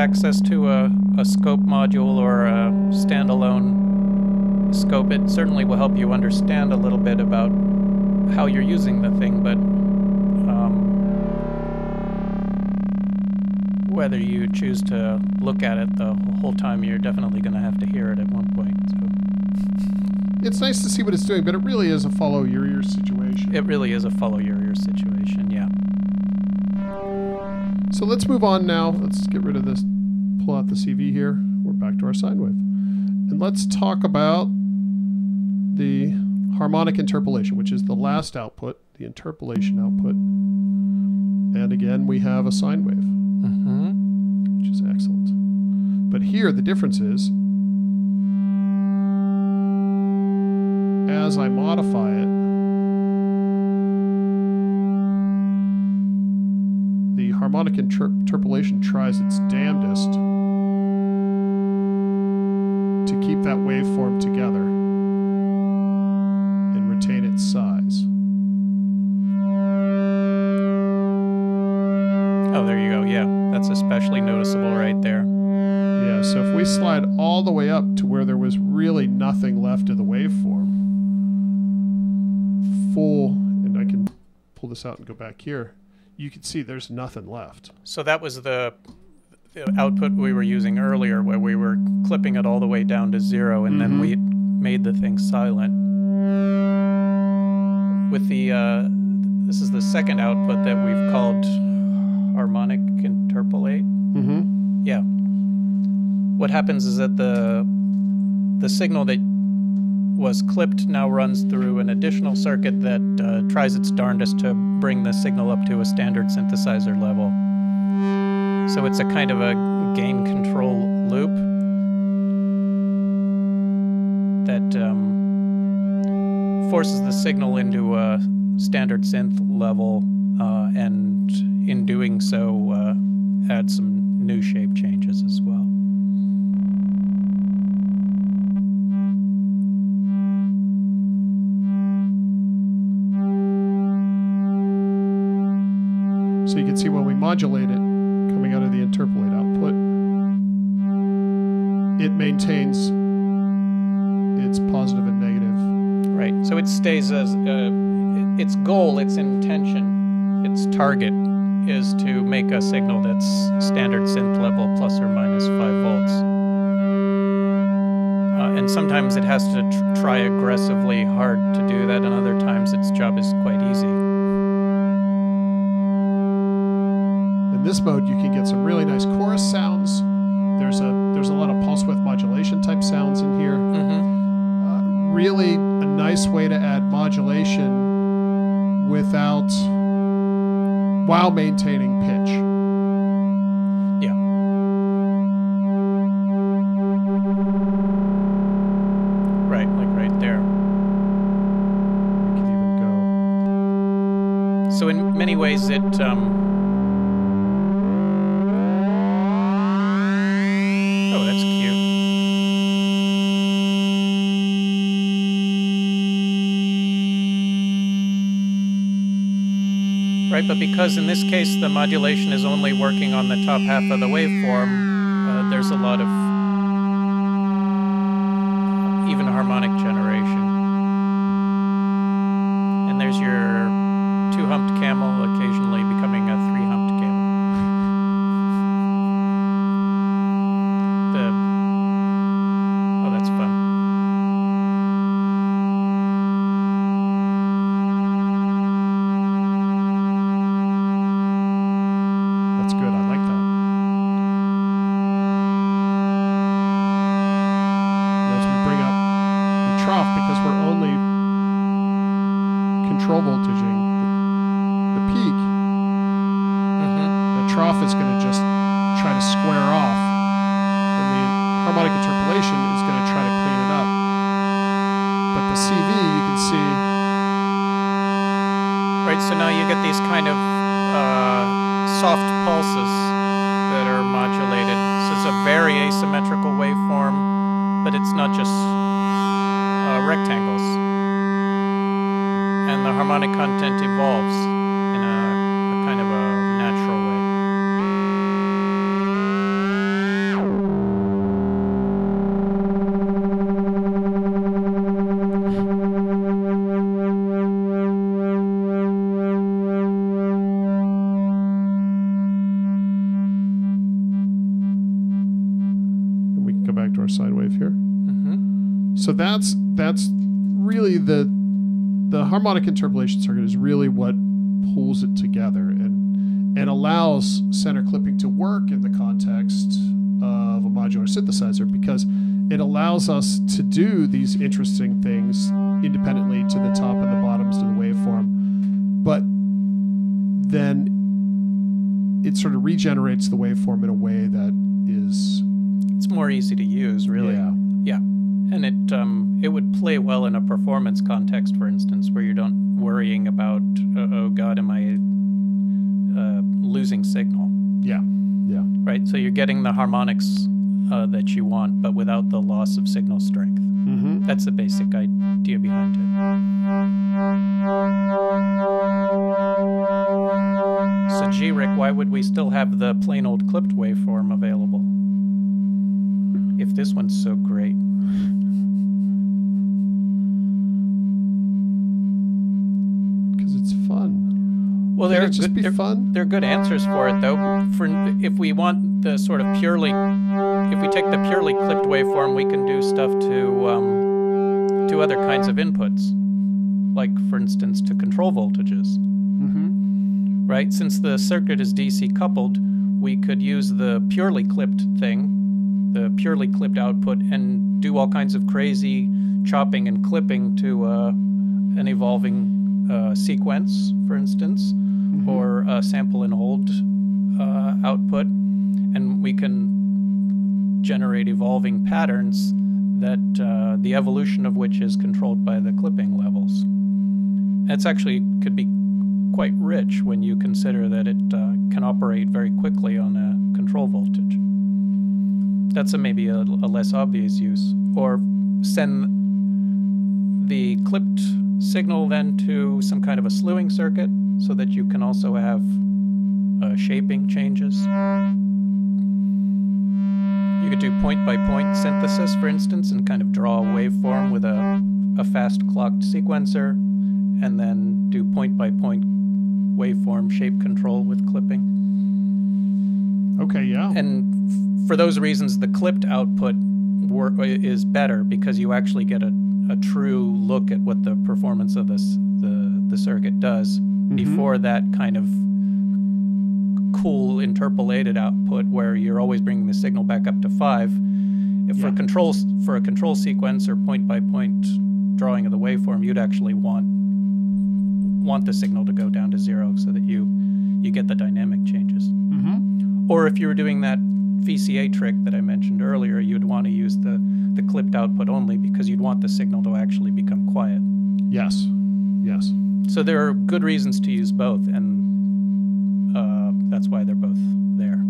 Access to a, a scope module or a standalone scope, it certainly will help you understand a little bit about how you're using the thing, but um, whether you choose to look at it the whole time, you're definitely going to have to hear it at one point. So It's nice to see what it's doing, but it really is a follow your ear situation. it really is a follow your ear situation, yeah. So let's move on now. Let's get rid of this, pull out the CV here. We're back to our sine wave. And let's talk about the harmonic interpolation, which is the last output, the interpolation output. And again, we have a sine wave, Mm-hmm. which is excellent. But here, the difference is as I modify it, the harmonic interp- interpolation tries its damnedest to keep that waveform together and retain its size. Oh, there you go. Yeah, that's especially noticeable right there. Yeah, so if we slide all the way up to where there was really nothing left of the waveform, full, and I can pull this out and go back here, you can see there's nothing left. So that was the, the output we were using earlier, where we were clipping it all the way down to zero, and then Mhm. we made the thing silent. With the, uh, this is the second output that we've called harmonic interpolate. Mm-hmm. Yeah. What happens is that the the signal that was clipped now runs through an additional circuit that uh, tries its darndest to bring the signal up to a standard synthesizer level. So it's a kind of a gain control loop that um, forces the signal into a standard synth level, uh, and in doing so, uh, adds some new shape changes as well. So you can see when we modulate it coming out of the interpolate output, it maintains its positive and negative. Right. So it stays as uh, its goal, its intention, its target is to make a signal that's standard synth level plus or minus 5 volts. Uh, and sometimes it has to tr- try aggressively hard to do that, and other times its job is quite easy. In this mode, you can get some really nice chorus sounds. There's a there's a lot of pulse width modulation type sounds in here. Mm-hmm. Uh, really a nice way to add modulation without while maintaining pitch. Yeah. Right, like right there. We can even go. So in many ways, it um. Right, but because in this case the modulation is only working on the top half of the waveform, uh, there's a lot of regenerates the waveform in a way that is It's more easy to use, really. yeah Yeah, and it um, it would play well in a performance context, for instance, where you're not worrying about uh, oh god, am I uh, losing signal? yeah yeah Right, so you're getting the harmonics uh, that you want, but without the loss of signal strength. mm-hmm. That's the basic idea behind it. So, G Rick, why would we still have the plain old clipped waveform available? If this one's so great. because it's fun Well, Can they're it just good, be they're, fun they're good answers for it, though. For if we want the sort of purely, if we take the purely clipped waveform, we can do stuff to um, to other kinds of inputs, like for instance to control voltages. Mm-hmm. Right? Since the circuit is DC coupled, we could use the purely clipped thing, the purely clipped output, and do all kinds of crazy chopping and clipping to uh, an evolving uh, sequence, for instance or a sample and hold uh, output, and we can generate evolving patterns that uh, the evolution of which is controlled by the clipping levels. It's actually could be quite rich when you consider that it uh, can operate very quickly on a control voltage. That's a maybe a, a less obvious use, or send the clipped signal then to some kind of a slewing circuit so that you can also have uh, shaping changes. You could do point by point synthesis, for instance, and kind of draw a waveform with a, a fast clocked sequencer, and then do point by point waveform shape control with clipping. okay yeah And f- for those reasons, the clipped output wor- is better because you actually get a, a true look at what the performance of this the, the circuit does mm-hmm. before that kind of cool interpolated output where you're always bringing the signal back up to five. If for Yeah. controls for a control sequence or point by point drawing of the waveform, you'd actually want want the signal to go down to zero so that you you get the dynamic changes. mm-hmm. Or if you were doing that VCA trick that I mentioned earlier, you'd want to use the, the clipped output only because you'd want the signal to actually become quiet. yes yes So there are good reasons to use both, and uh, that's why they're both there.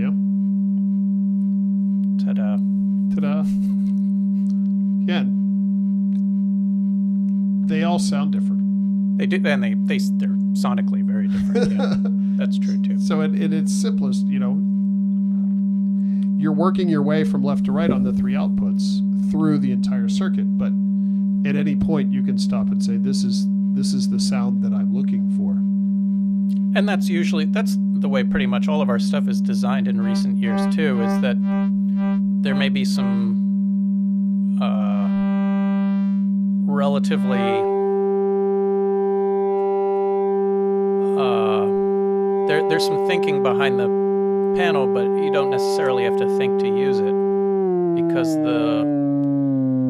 yeah Ta-da. ta-da [LAUGHS] again they all sound different They do, and they they they're sonically very different. Yeah, [LAUGHS] that's true too. So in, in its simplest, you know, you're working your way from left to right on the three outputs through the entire circuit, but at any point you can stop and say, "This is this is the sound that I'm looking for." And that's usually that's the way pretty much all of our stuff is designed in recent years too. Is that there may be some relatively uh, there, there's some thinking behind the panel, but you don't necessarily have to think to use it because the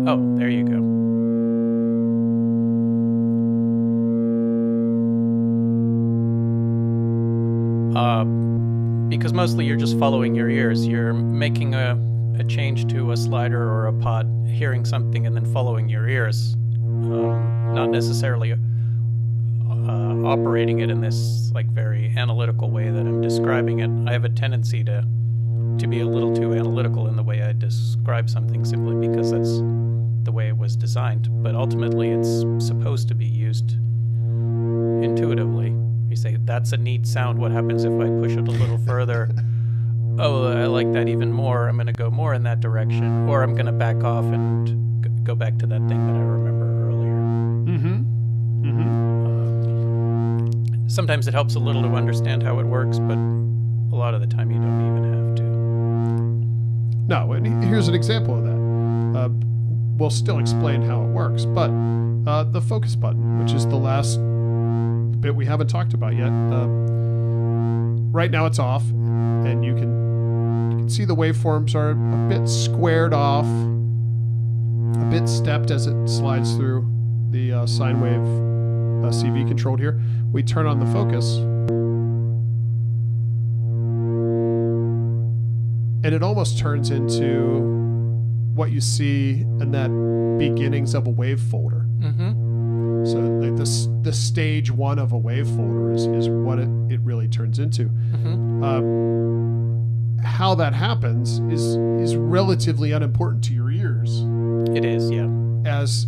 oh there you go. uh, because mostly you're just following your ears. You're making a, a change to a slider or a pot, hearing something, and then following your ears. Um, not necessarily uh, operating it in this like very analytical way that I'm describing it. I have a tendency to to be a little too analytical in the way I describe something simply because that's the way it was designed. But ultimately, it's supposed to be used intuitively. You say, that's a neat sound. What happens if I push it a little further? [LAUGHS] oh, I like that even more. I'm going to go more in that direction. Or I'm going to back off and go back to that thing that I remember Sometimes it helps a little to understand how it works, but a lot of the time you don't even have to. No, and here's an example of that. Uh, we'll still explain how it works, but uh, the focus button, which is the last bit we haven't talked about yet, uh, right now it's off, and you can you can see the waveforms are a bit squared off, a bit stepped as it slides through the uh, sine wave uh, CV controlled here. We turn on the focus. and it almost turns into what you see in that beginnings of a wave folder. Mm-hmm. So like this, the stage one of a wave folder is, is what it, it really turns into. Mm-hmm. Um, how that happens is is relatively unimportant to your ears It is, yeah. as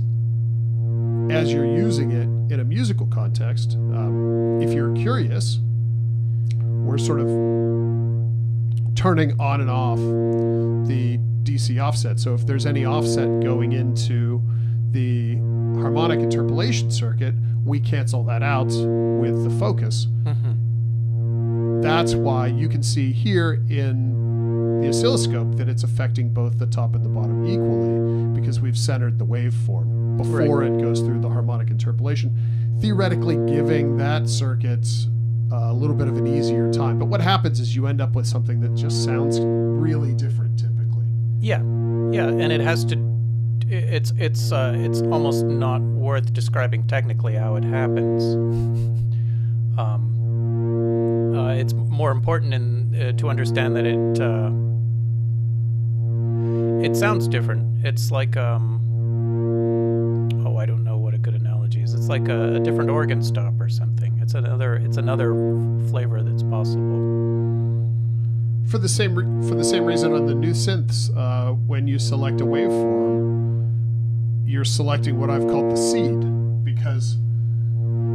as you're using it in a musical context. Um, if you're curious, we're sort of turning on and off the DC offset. So if there's any offset going into the harmonic interpolation circuit, we cancel that out with the focus. Mm-hmm. That's why you can see here in the oscilloscope that it's affecting both the top and the bottom equally because we've centered the waveform before it goes through the harmonic interpolation, theoretically giving that circuit uh, a little bit of an easier time. But what happens is you end up with something that just sounds really different typically. Yeah, yeah, and it has to. It's it's uh, it's almost not worth describing technically how it happens. Um, uh, it's more important in uh, to understand that it uh, it sounds different. It's like um, oh, I don't know what a good analogy is. It's like a, a different organ stop or something. It's another it's another flavor that's possible. For the same re- for the same reason on the new synths, uh, when you select a waveform, you're selecting what I've called the seed because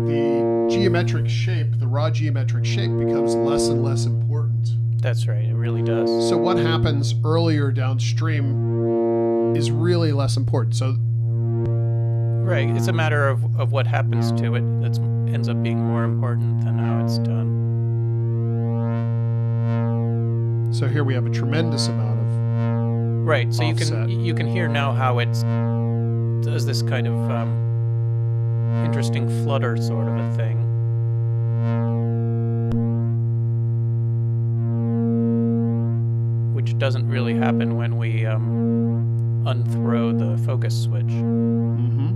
the geometric shape, the raw geometric shape, becomes less and less important. That's right. It really does. So what happens earlier downstream is really less important. So Right. It's a matter of, of what happens to it that ends up being more important than how it's done. so here we have a tremendous amount of Right. So you can you can hear now how it does this kind of um, interesting flutter sort of a thing. Which doesn't really happen when we um, unthrow the focus switch. mhm.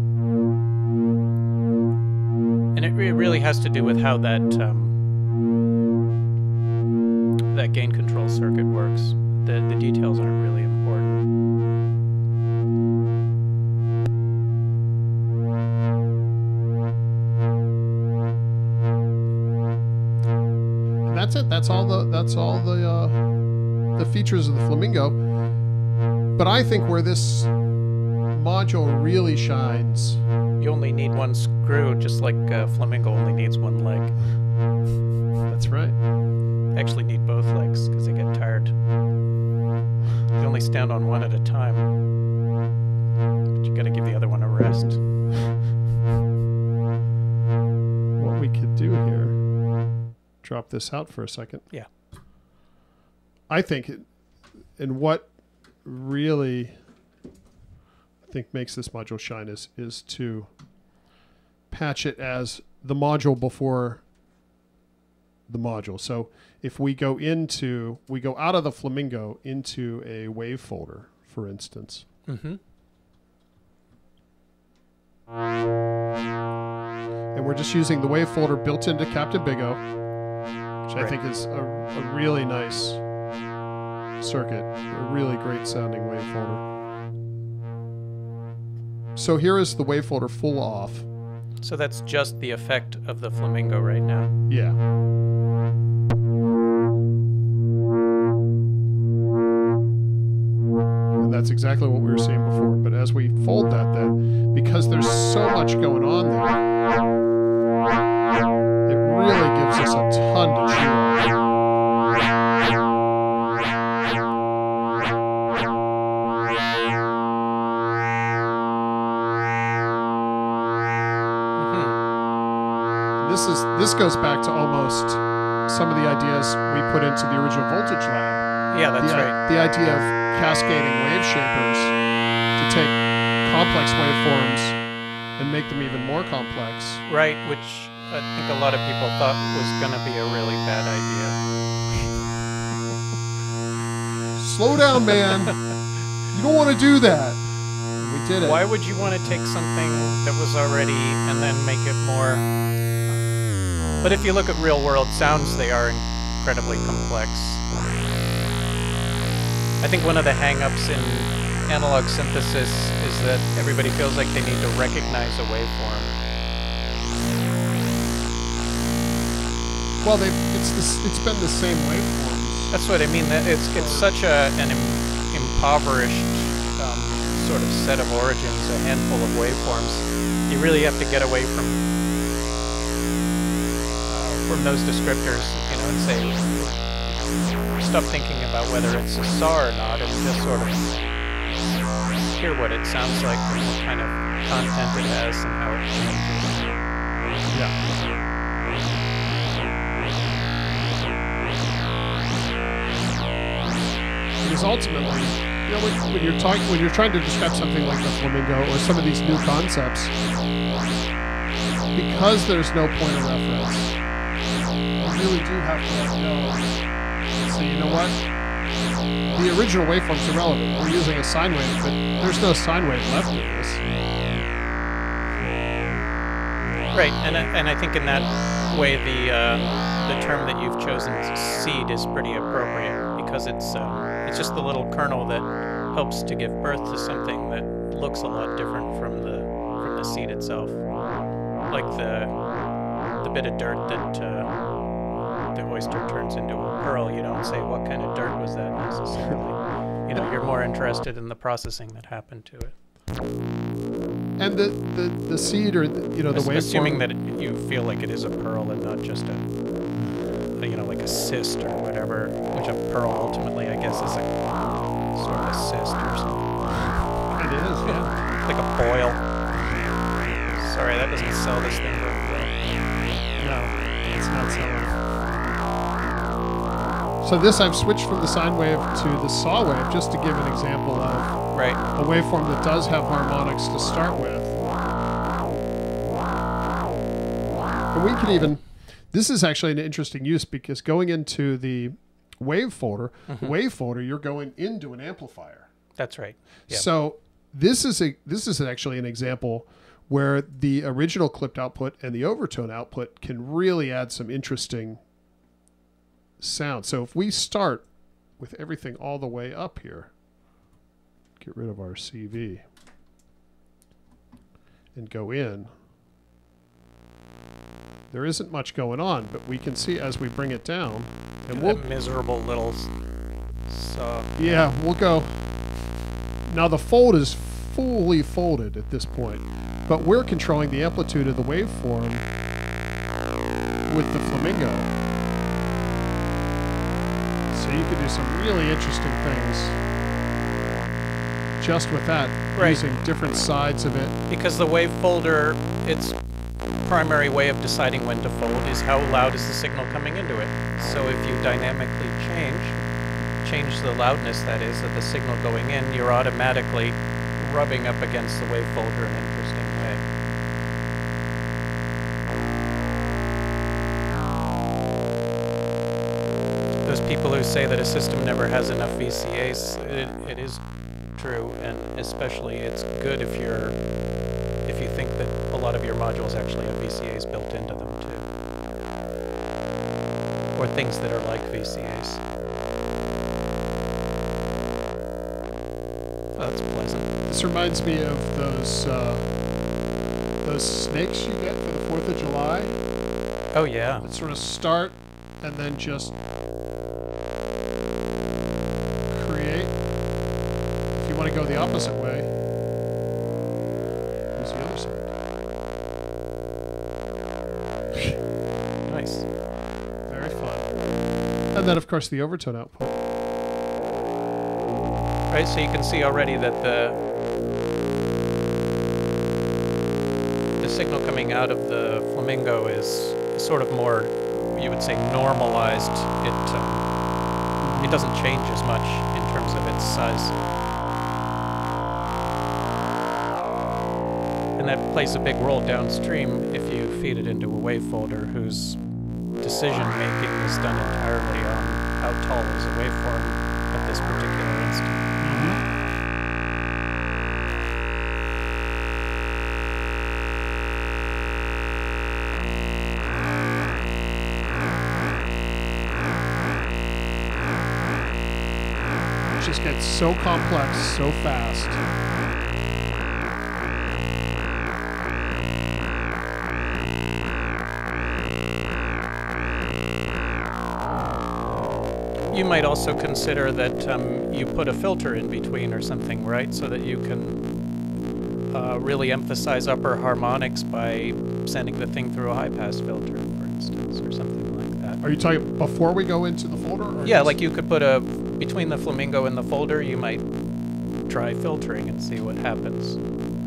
And it re- really has to do with how that um, that gain control circuit works. The the details aren't really features of the flamingo. But I think where this module really shines You only need one screw, just like uh, flamingo only needs one leg. That's right. Actually need both legs because they get tired. You only stand on one at a time. But you gotta give the other one a rest. What we could do here, drop this out for a second. Yeah. I think, and what really I think makes this module shine is is to patch it as the module before the module. So if we go into we go out of the flamingo into a wave folder, for instance. Mm-hmm. and we're just using the wave folder built into Captain Big O, which I think is a, a really nice circuit, a really great sounding wavefolder. So here is the wavefolder full off. So that's just the effect of the flamingo right now. Yeah. And that's exactly what we were seeing before. But as we fold that, then, because there's so much going on there, it really gives us a ton to chew on. Goes back to almost some of the ideas we put into the original voltage lab. Yeah, that's the, uh, right. The idea of cascading wave shapers to take complex waveforms and make them even more complex. Right, which I think a lot of people thought was going to be a really bad idea. [LAUGHS] Slow down, man. you don't want to do that. We did it. Why would you want to take something that was already and then make it more? But if you look at real world sounds, they are incredibly complex. I think one of the hang-ups in analog synthesis is that everybody feels like they need to recognize a waveform. Well, they it's the, it's been the same waveform. That's what I mean. That it's it's such a an Im- impoverished um, sort of set of origins, a handful of waveforms. You really have to get away from from those descriptors, you know, and say stop thinking about whether it's a saw or not, and just sort of hear what it sounds like and what kind of content it has and how it changes. Yeah. Because ultimately, you know, when, when you're talking, when you're trying to describe something like the flamingo or some of these new concepts, because there's no point of reference, really do have to let go. So you know what? The original waveform's irrelevant. We're using a sine wave, but there's no sine wave left in this. Right, and I, and I think in that way the uh, the term that you've chosen, seed, is pretty appropriate because it's um, it's just the little kernel that helps to give birth to something that looks a lot different from the from the seed itself, like the the bit of dirt that uh, the oyster turns into a pearl. You don't say what kind of dirt was that necessarily. You know, you're more interested in the processing that happened to it. And the, the, the seed or the, you know the waveform. assuming that it, you feel like it is a pearl and not just a, a, you know, like a cyst or whatever, which a pearl ultimately, I guess, is a So this I've switched from the sine wave to the saw wave just to give an example of Right. a waveform that does have harmonics to start with. And we can even, this is actually an interesting use because going into the wave folder, mm-hmm. wave folder, you're going into an amplifier. That's right. Yeah. So this is a this is actually an example where the original clipped output and the overtone output can really add some interesting sound. So if we start with everything all the way up here, get rid of our CV and go in. There isn't much going on, but we can see as we bring it down, and we'll miserable little s- saw. yeah, we'll go. Now the fold is fully folded at this point, but we're controlling the amplitude of the waveform with the flamingo. You can do some really interesting things just with that, Right. using different sides of it. Because the wave folder, its primary way of deciding when to fold is how loud is the signal coming into it. So if you dynamically change, change the loudness that is of the signal going in, you're automatically rubbing up against the wave folder in an interesting people who say that a system never has enough VCAs, it, it is true, and especially it's good if you're if you think that a lot of your modules actually have VCAs built into them too. or things that are like VCAs. Oh, that's pleasant. This reminds me of those uh, those snakes you get for the Fourth of July Oh yeah. that sort of start and then just the opposite way, here's the other side. Nice. Very fun. And then, of course, the overtone output. Right, so you can see already that the the signal coming out of the flamingo is sort of more, you would say, normalized. It um, it doesn't change as much in terms of its size, and that plays a big role downstream if you feed it into a wave folder whose decision making is done entirely on how tall is a waveform at this particular instant. It just gets so complex so fast. You might also consider that um, you put a filter in between or something, right? So that you can uh, really emphasize upper harmonics by sending the thing through a high pass filter, for instance, or something like that. Are you talking before we go into the folder? Or Yeah, like you could put a, between the flamingo and the folder, you might try filtering and see what happens.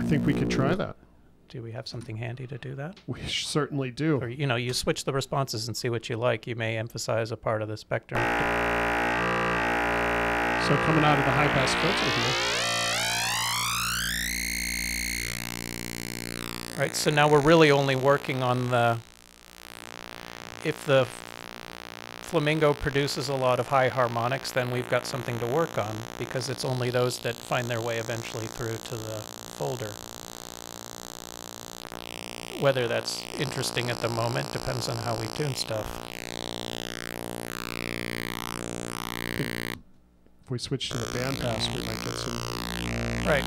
I think we could try that. Do we have something handy to do that? We certainly do. Or, you know, you switch the responses and see what you like. You may emphasize a part of the spectrum. So coming out of the high pass filter here. Right, so now we're really only working on the. If the flamingo produces a lot of high harmonics, then we've got something to work on because it's only those that find their way eventually through to the folder. Whether that's interesting at the moment depends on how we tune stuff. We switch to the band pass, we might get some. Right.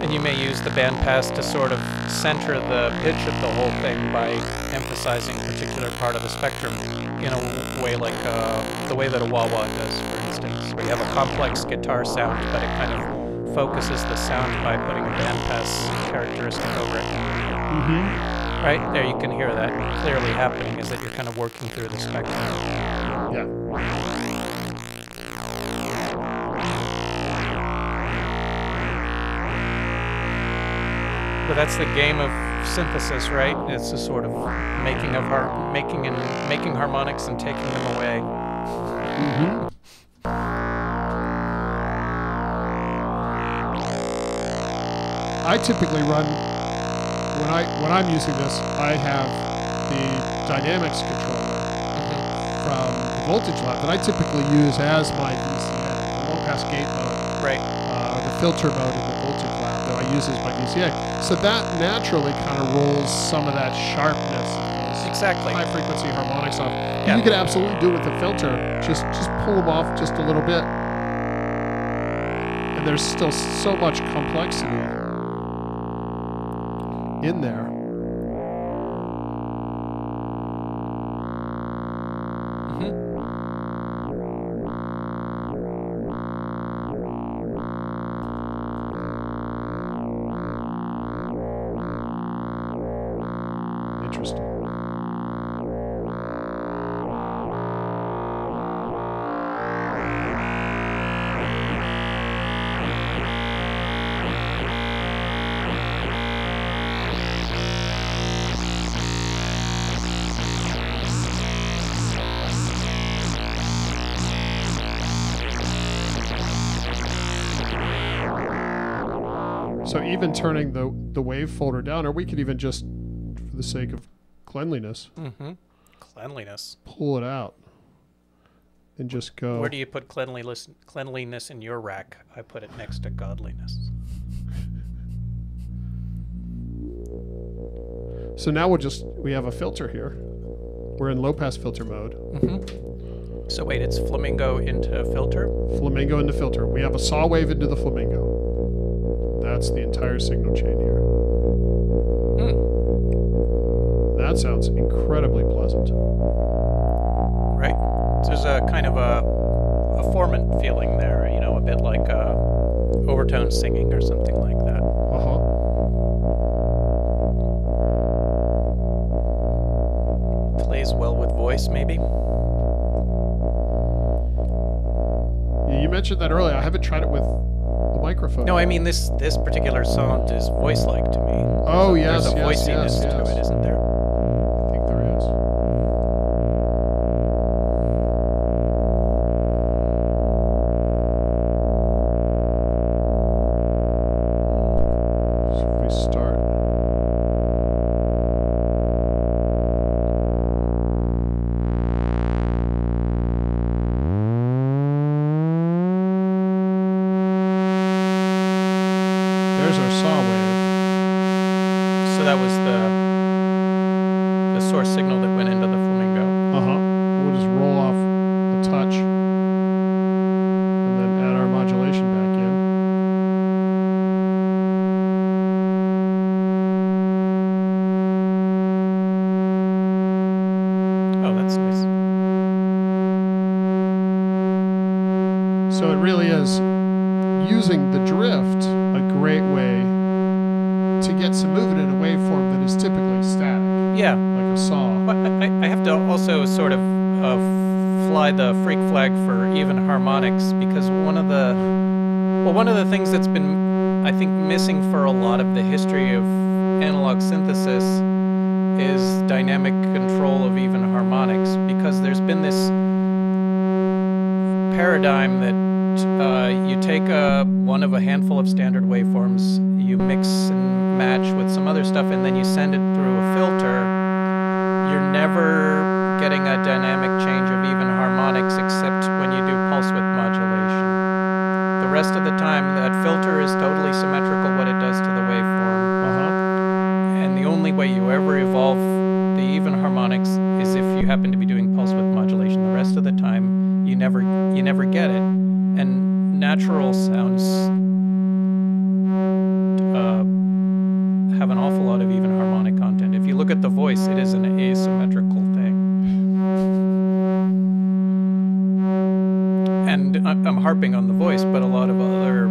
And you may use the bandpass to sort of center the pitch of the whole thing by emphasizing a particular part of the spectrum in a way like uh, the way that a wah wah does, for instance, where you have a complex guitar sound, but it kind of focuses the sound by putting a bandpass characteristic over it. Mm-hmm. Right there, you can hear that clearly happening, is that you're kind of working through the spectrum. Yeah. But that's the game of synthesis, right? It's a sort of making of har- making and making harmonics and taking them away. Mm-hmm. I typically run when I when I'm using this. I have the dynamics controller from the voltage lab that I typically use as my VCA, the low pass gate mode, Right. uh, the filter mode in the voltage lab that I use as my VCA. So that naturally kind of rolls some of that sharpness, Exactly. high frequency harmonics off. Yeah. You could absolutely do it with the filter. Just just pull them off just a little bit. And there's still so much complexity in there. Turning the the wave folder down, or we could even just, for the sake of cleanliness, Mm-hmm. Cleanliness. pull it out and just go. Where do you put cleanliness? Cleanliness in your rack? I put it next to godliness. [LAUGHS] So now we'll just we have a filter here. We're in low pass filter mode. hmm So wait, it's flamingo into filter. Flamingo into filter. We have a saw wave into the flamingo. That's the entire signal chain here. Hmm. That sounds incredibly pleasant. Right. There's a kind of a a formant feeling there. You know, a bit like uh, overtone singing or something like that. Uh huh. Plays well with voice, maybe. You mentioned that earlier. I haven't tried it with a microphone. No, I mean this this particular sound is voice-like to me. Oh yes, There's a yes, voiciness yes, to it, So it really is using the drift a great way to get some movement in a waveform that is typically static, Yeah. like a saw. I- I have to also sort of uh, fly the freak flag for even harmonics because one of the well, one of the things that's been I think missing for a lot of the history of analog synthesis is dynamic control of even harmonics because there's been this paradigm that uh, you take a, one of a handful of standard waveforms, you mix and match with some other stuff, and then you send it through a filter. You're never getting a dynamic change of even harmonics except when you do pulse width modulation. The rest of the time, that filter is totally symmetrical what it does to the waveform. Uh huh. And the only way you ever evolve the even harmonics is if you happen to be doing pulse width modulation. The rest of the time, you never you never get it. Natural sounds uh, have an awful lot of even harmonic content. If you look at the voice, it is an asymmetrical thing. And I'm harping on the voice, but a lot of other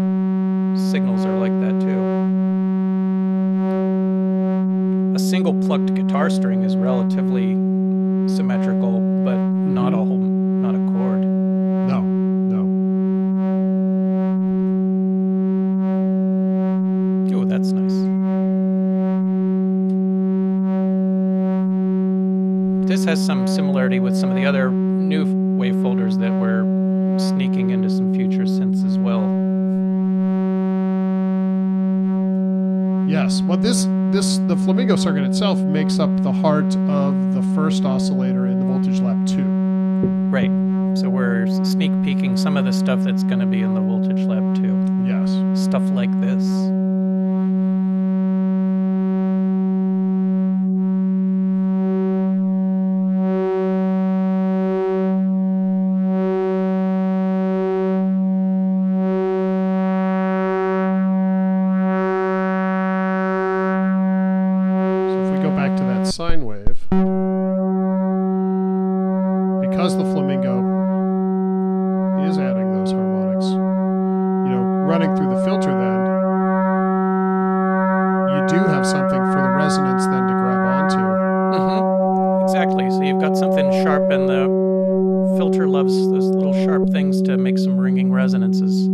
signals are like that too. A single plucked guitar string is relatively symmetrical, some similarity with some of the other new wave folders that we're sneaking into some future synths as well. Yes. Well, this this the flamingo circuit itself makes up the heart of the first oscillator in the Voltage Lab 2. Right. So we're sneak peeking some of the stuff that's going to be in the Voltage Lab two. Yes. Stuff like to make some ringing resonances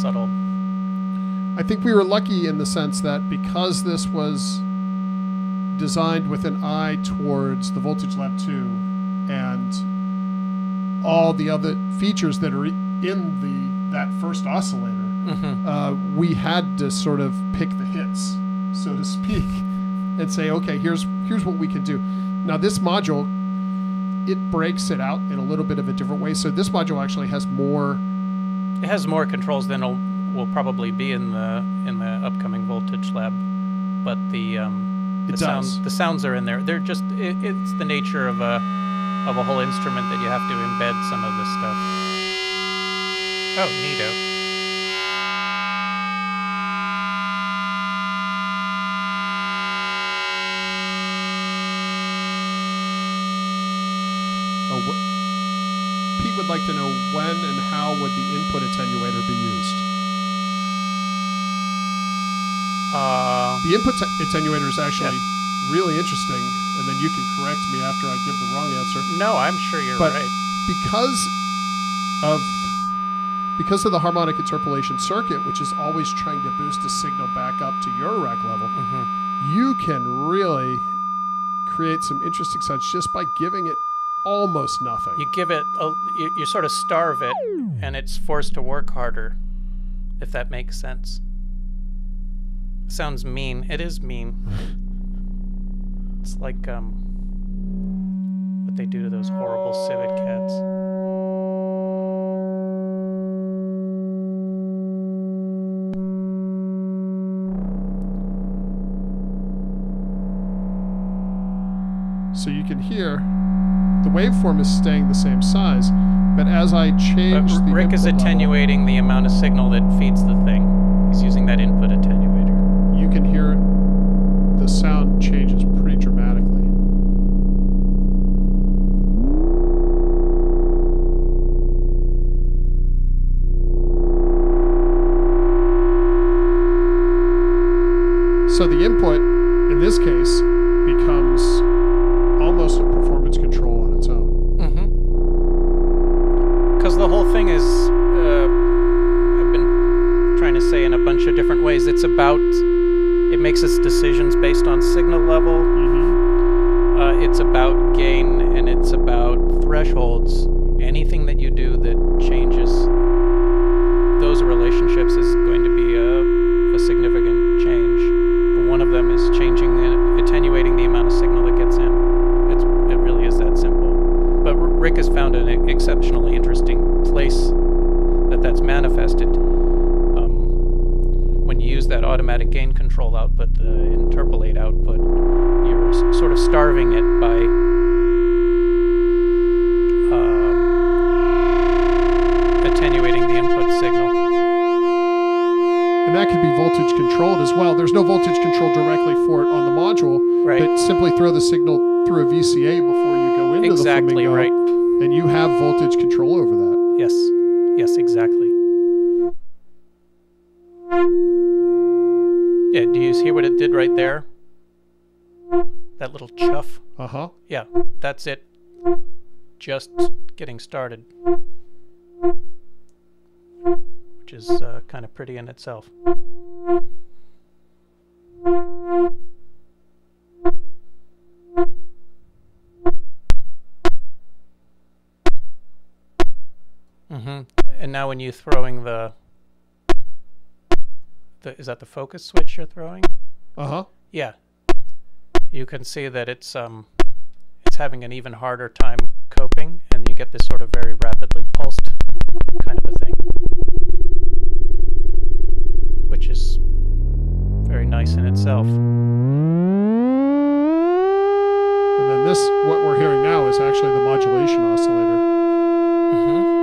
subtle. I think we were lucky in the sense that because this was designed with an eye towards the Voltage Lab 2 and all the other features that are in the that first oscillator, Mm-hmm. uh, we had to sort of pick the hits, so to speak, and say, okay, here's here's what we can do. Now this module, it breaks it out in a little bit of a different way. So this module actually has more. It has more controls than will, will probably be in the in the upcoming Voltage Lab, but the um, the It sound does. the sounds are in there. They're just it, it's the nature of a of a whole instrument that you have to embed some of this stuff. Oh, neato. Pete would like to know when and how would the input attenuator be used. Uh, The input attenuator is actually really interesting, and then you can correct me after I give the wrong answer. no, I'm sure you're But- right. Because of because of the harmonic interpolation circuit, which is always trying to boost a signal back up to your rack level, hmm you can really create some interesting sounds just by giving it almost nothing. You give it a, you, you sort of starve it, and it's forced to work harder. If that makes sense. Sounds mean. It is mean. It's like um, what they do to those horrible civet cats. So you can hear the waveform is staying the same size, but as I change R- the Rick is input level, attenuating the amount of signal that feeds the thing. He's using that input attenuator. you can hear the sound changes pretty dramatically. So the input in this case it's about it makes its decisions based on signal level. Mm-hmm. Uh, it's about gain and it's about thresholds. Anything that you do that changes those relationships is going to be a, a significant change. One of them is changing, the, attenuating the amount of signal that gets in. It's, it really is that simple. But Rick has found an exceptionally interesting place that that's manifested automatic gain control output, the interpolate output, you're s- sort of starving it by um, attenuating the input signal. And that can be voltage controlled as well. There's no voltage control directly for it on the module, Right. but simply throw the signal through a VCA before you go into the Exactly flamingo, right. and you have voltage control over that. Yes. Yes, exactly. Did right there? That little chuff? Uh huh. Yeah, that's it. Just getting started. Which is uh, kind of pretty in itself. hmm And now when you're throwing the, the is that the focus switch you're throwing? Uh huh. Yeah. You can see that it's um it's having an even harder time coping and you get this sort of very rapidly pulsed kind of a thing. Which is very nice in itself. And then this, what we're hearing now, is actually the modulation oscillator. Mm-hmm. Ooh,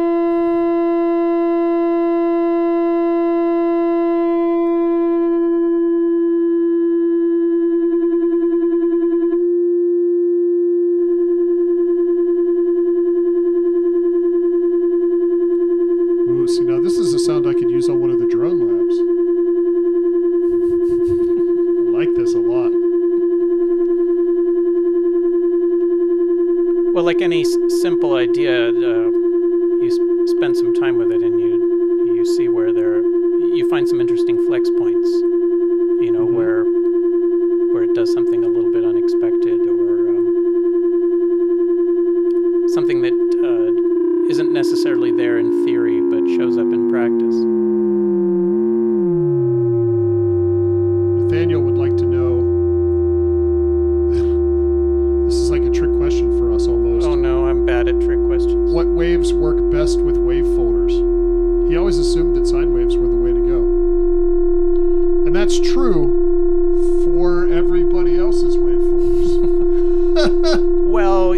Well,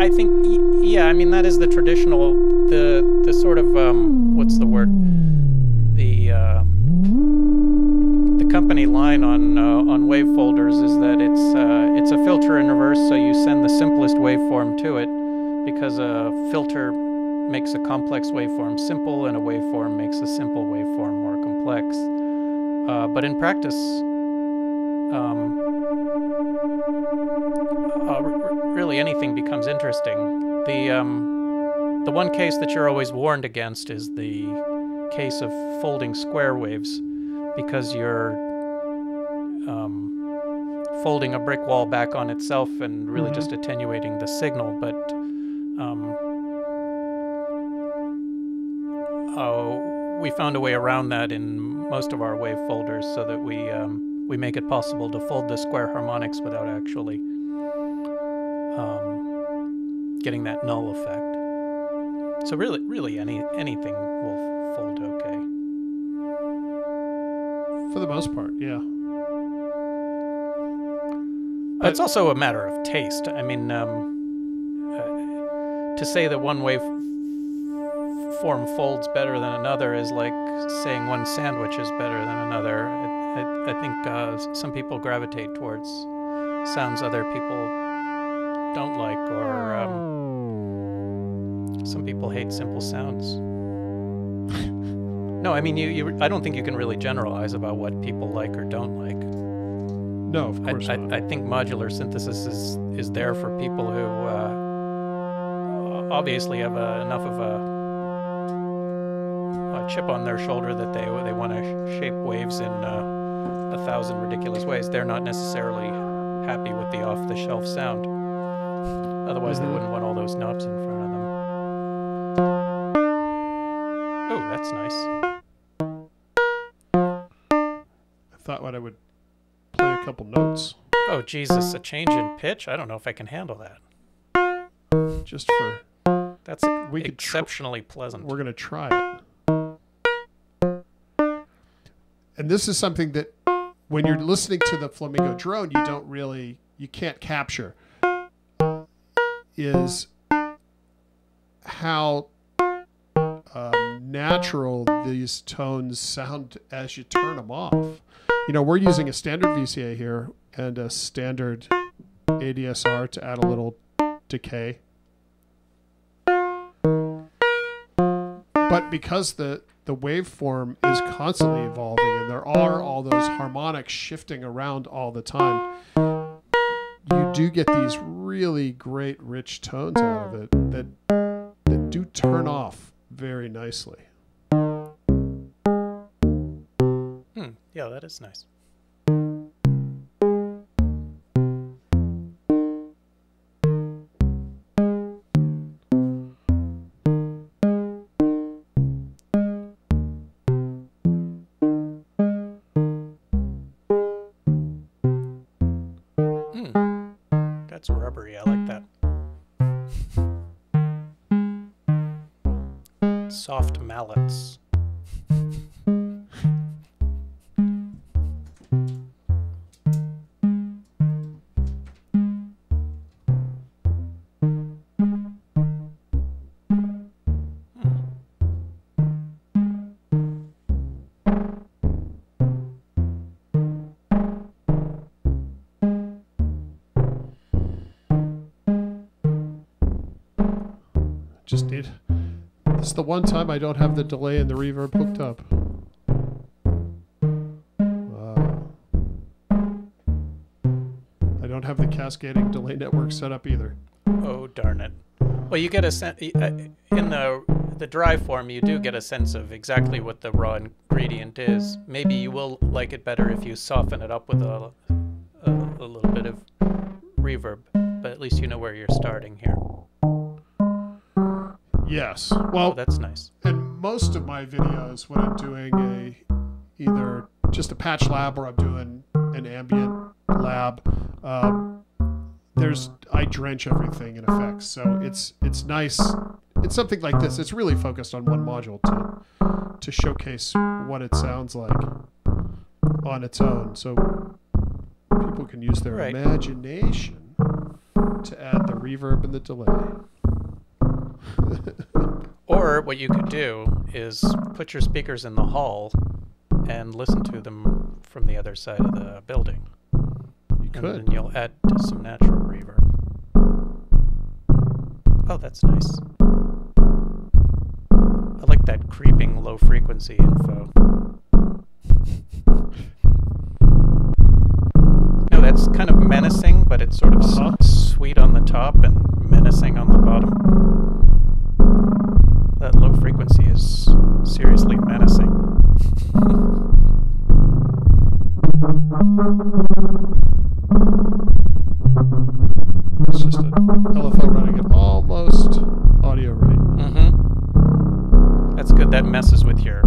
I- think yeah. I mean, that is the traditional, the the sort of um, what's the word? The uh, the company line on uh, on wave folders is that it's uh, it's a filter in reverse, so you send the simplest waveform to it, because a filter makes a complex waveform simple, and a waveform makes a simple waveform more complex. Uh, but in practice, um, uh, really anything becomes interesting. The um, the one case that you're always warned against is the case of folding square waves, because you're um, folding a brick wall back on itself and really Mhm. just attenuating the signal. But um, uh, we found a way around that in most of our wave folders, so that we um, we make it possible to fold the square harmonics without actually um, getting that null effect. So really, really, any anything will fold okay. For the most part, yeah. But it's also a matter of taste. I mean, um, uh, to say that one wave form folds better than another is like saying one sandwich is better than another. I, I, I think uh, some people gravitate towards sounds other people don't like, or um, some people hate simple sounds. no, I mean, you, you. I don't think you can really generalize about what people like or don't like. No, of I, course I, not. I think modular synthesis is is there for people who uh, obviously have a, enough of a, a chip on their shoulder that they they want to sh- shape waves in uh, a thousand ridiculous ways. They're not necessarily happy with the off-the-shelf sound. Otherwise, Mhm. they wouldn't want all those knobs in front of them. Oh, that's nice. I thought what I would play a couple notes Oh, Jesus, a change in pitch? I don't know if I can handle that. just for That's We could tr- exceptionally pleasant. We're going to try it. And this is something that when you're listening to the flamingo drone, you don't really, you can't capture is how um, natural these tones sound as you turn them off. You know, we're using a standard VCA here and a standard ADSR to add a little decay. But because the the waveform is constantly evolving and there are all those harmonics shifting around all the time, you do get these really great rich tones out of it that that do turn off very nicely. Hmm. Yeah, that is nice. Time I don't have the delay and the reverb hooked up. Wow. I don't have the cascading delay network set up either. Oh darn it! Well, you get a sense uh, in the the dry form. You do get a sense of exactly what the raw ingredient is. Maybe you will like it better if you soften it up with a a, a little bit of reverb. But at least you know where you're starting here. Yes. Oh, Well, that's nice. Most of my videos when I'm doing a either just a patch lab or I'm doing an ambient lab, um, there's I drench everything in effects. So it's it's nice. It's something like this. It's really focused on one module to to showcase what it sounds like on its own, so people can use their Right. imagination to add the reverb and the delay. [LAUGHS] Or what you could do is put your speakers in the hall and listen to them from the other side of the building. You And could. then you'll add some natural reverb. Oh, that's nice. I like that creeping low frequency info. No, that's kind of menacing, but it's sort of Uh-huh. sweet on the top and menacing on the bottom. That low frequency is seriously menacing. That's just an LFO running at almost audio rate. Mm-hmm. That's good. That messes with your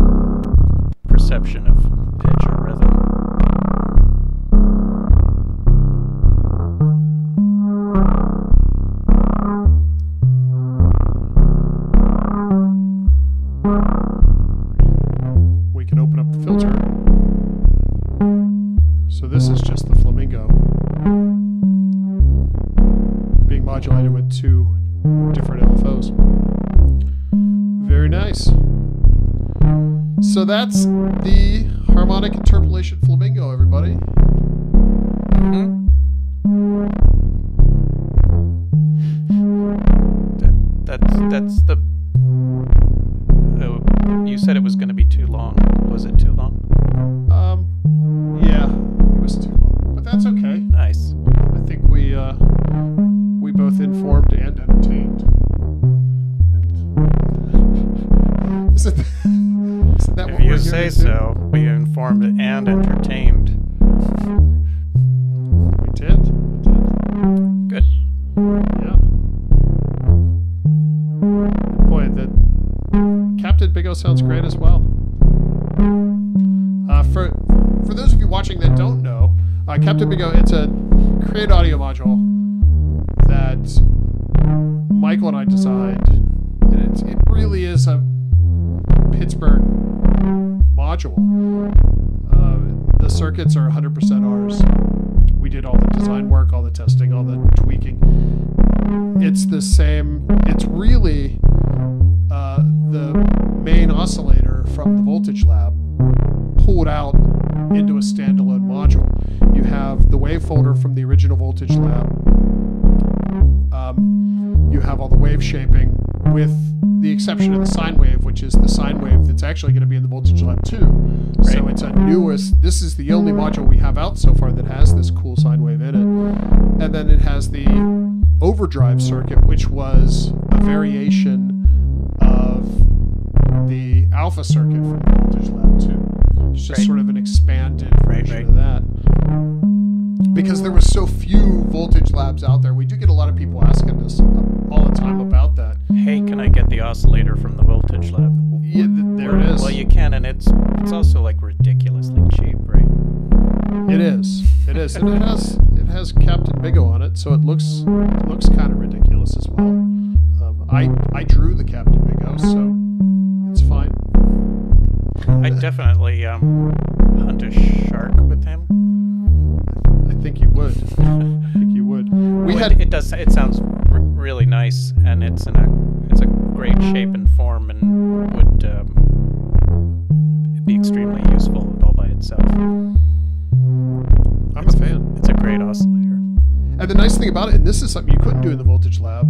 perception of pitch or it's a Create Audio module that Michael and I designed and it's, it really is a Pittsburgh module. Uh, the circuits are 100% ours. We did all the design work, all the testing, all the tweaking. It's the same. It's really uh, the main oscillator from the Voltage Lab pulled out into a standalone module. You have the wave folder from the original Voltage Lab. Um, you have all the wave shaping, with the exception of the sine wave, which is the sine wave that's actually going to be in the Voltage Lab 2. So it's a newest. This is the only module we have out so far that has this cool sine wave in it. And then it has the overdrive circuit, which was a variation of the alpha circuit from the Voltage Lab too. It's just Right. sort of an expanded Right, version right. of that. Because there were so few voltage labs out there, we do get a lot of people asking us all the time about that. Hey, can I get the oscillator from the voltage lab? Yeah, th- there it is. Well, you can, and it's it's also like ridiculously cheap, right? It is. It is, and it has it has Captain Bigo on it, so it looks it looks kind of ridiculous as well. Um, I I drew the Captain Bigo, so it's fine. I definitely um, hunt a shark with him. [LAUGHS] I think you would. I think you would. We Well, had it, does. It sounds really nice, and it's in a it's a great shape and form, and would um, be extremely useful all by itself. I'm a fan. It's a great oscillator. And the nice thing about it, and this is something you couldn't do in the voltage lab,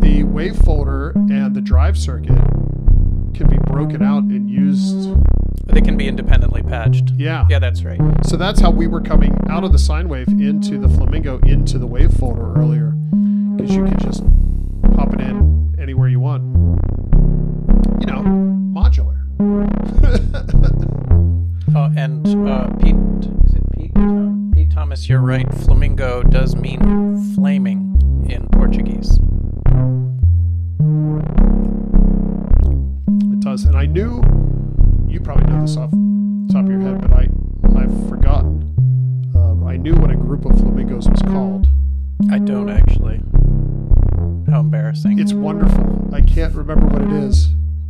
the wave folder and the drive circuit can be broken out and used. They can be independently patched. Yeah. Yeah, that's right. So that's how we were coming out of the sine wave into the flamingo into the wave folder earlier, because you can just pop it in anywhere you want. You know, modular. Oh, [LAUGHS] and uh, Pete, is it Pete? Pete Thomas, you're right. Flamingo does mean flaming in Portuguese. This off the top of your head, but I I've forgotten. Um, I knew what a group of flamingos was called. I don't actually. How embarrassing. It's wonderful. I can't remember what it is.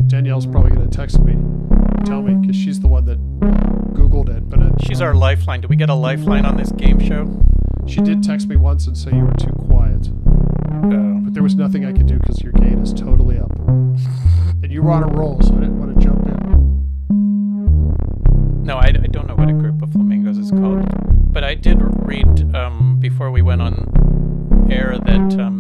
Danielle's probably going to text me, tell me, because she's the one that Googled it. But it, She's our lifeline. Do we get a lifeline on this game show? she did text me once and say you were too quiet. Uh, But there was nothing I could do because your gain is totally up. And you were on a roll, so I didn't went on air that um,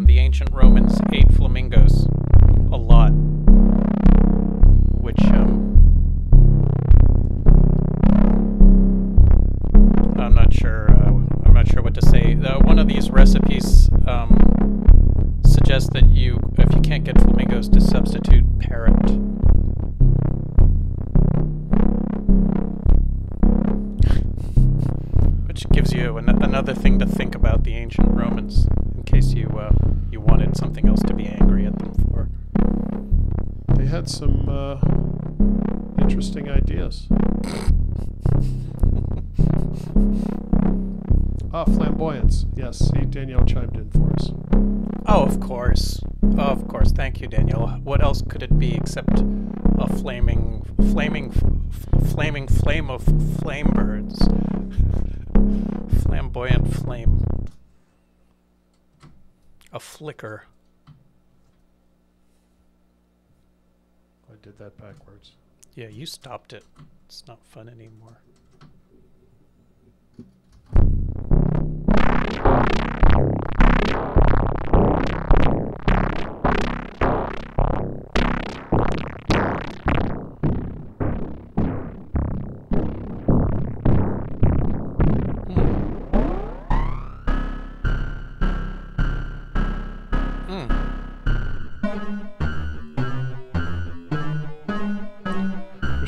A flicker. I did that backwards. Yeah, you stopped it. It's not fun anymore.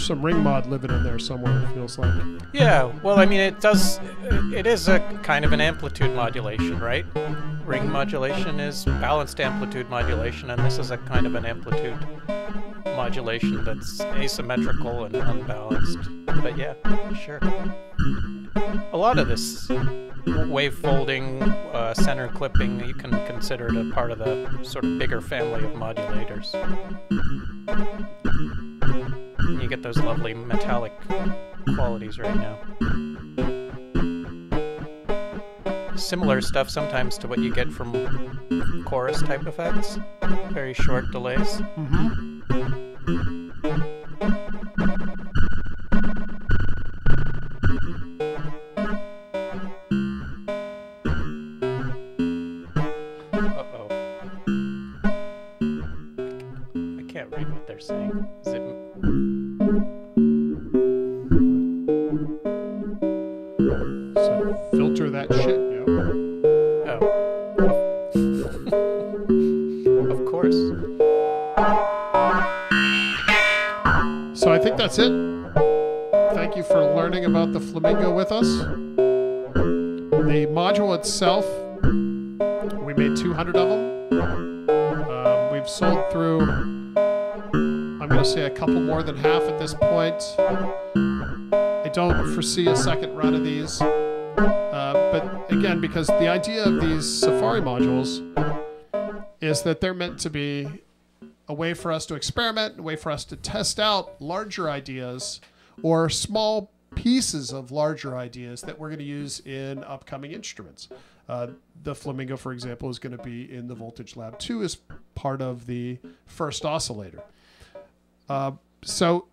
Some ring mod living in there somewhere, it feels like. Yeah, well, I mean, it does. It is a kind of an amplitude modulation, right? Ring modulation is balanced amplitude modulation, and this is a kind of an amplitude modulation that's asymmetrical and unbalanced. But yeah, sure. A lot of this wave folding, uh, center clipping, you can consider it a part of the sort of bigger family of modulators. You get those lovely metallic qualities right now. Similar stuff sometimes to what you get from chorus type effects, very short delays. Mm-hmm. Don't a second run of these. Uh, but again, because the idea of these Safari modules is that they're meant to be a way for us to experiment, a way for us to test out larger ideas or small pieces of larger ideas that we're going to use in upcoming instruments. Uh, the Flamingo, for example, is going to be in the Voltage Lab 2 as part of the first oscillator. Uh, so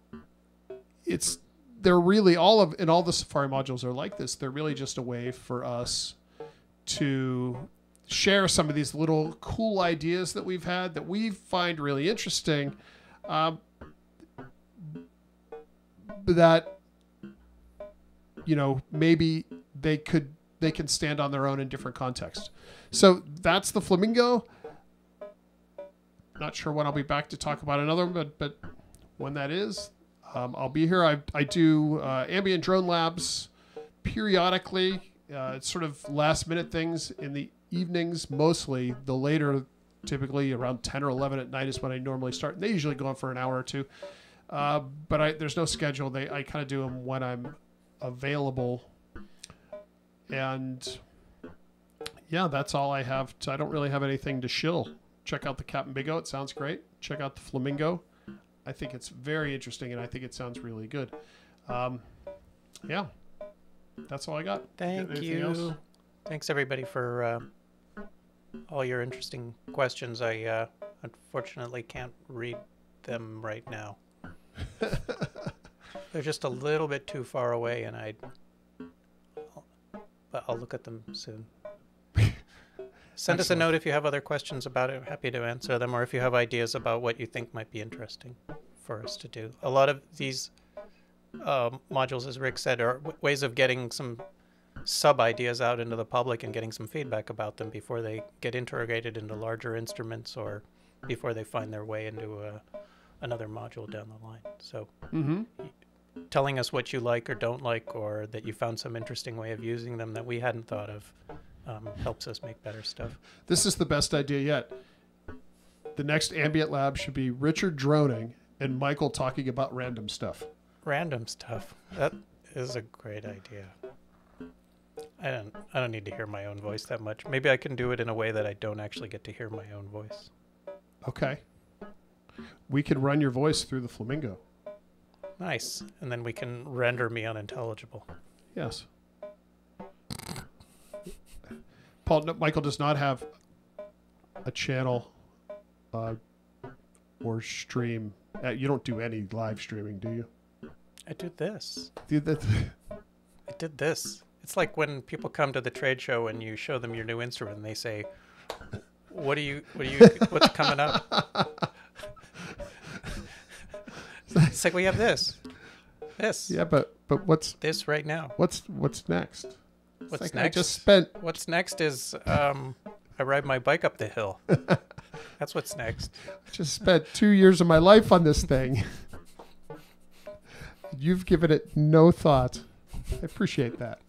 it's they're really all of and all the Safari modules are like this. They're really just a way for us to share some of these little cool ideas that we've had that we find really interesting. Um, that you know maybe they could they can stand on their own in different contexts. So that's the flamingo. Not sure when I'll be back to talk about another, but but when that is, um, I'll be here. I, I do uh, ambient drone labs periodically. Uh, it's sort of last minute things in the evenings, mostly. The later, typically around 10 or 11 at night, is when I normally start. And they usually go on for an hour or two. Uh, but I, there's no schedule. They I kind of do them when I'm available. And yeah, that's all I have. To, I don't really have anything to shill. Check out the Captain Big O. It sounds great. Check out the Flamingo. I think it's very interesting, and I think it sounds really good. Um, yeah, that's all I got. Thank Anything you. else? Thanks everybody for uh, all your interesting questions. I uh, unfortunately can't read them right now. [LAUGHS] They're just a little bit too far away, and I. But I'll look at them soon. Send us a note if you have other questions about it. I'm Happy to answer them, or if you have ideas about what you think might be interesting for us to do. A lot of these um, modules, as Rick said, are w- ways of getting some sub ideas out into the public and getting some feedback about them before they get integrated into larger instruments or before they find their way into a, another module down the line. So Mm-hmm. telling us what you like or don't like or that you found some interesting way of using them that we hadn't thought of um, helps us make better stuff. This is the best idea yet. The next ambient lab should be Richard droning and Michael talking about random stuff. Random stuff. That is a great idea. I don't I don't need to hear my own voice that much. Maybe I can do it in a way that I don't actually get to hear my own voice. Okay. We could run your voice through the flamingo. Nice. And then we can render me unintelligible. Yes. Paul, no, Michael does not have a channel uh, or stream. Uh, you don't do any live streaming, do you? I did this. Do that- I did this. It's like when people come to the trade show and you show them your new instrument and they say, "What do you? What do you? What's coming up?" [LAUGHS] it's like we have this, this, yeah, but but what's this right now. what's what's next? What's like I next? just spent What's next is um, I ride my bike up the hill. [LAUGHS] That's what's next. just spent two years of my life on this thing. [LAUGHS] You've given it no thought. I appreciate that.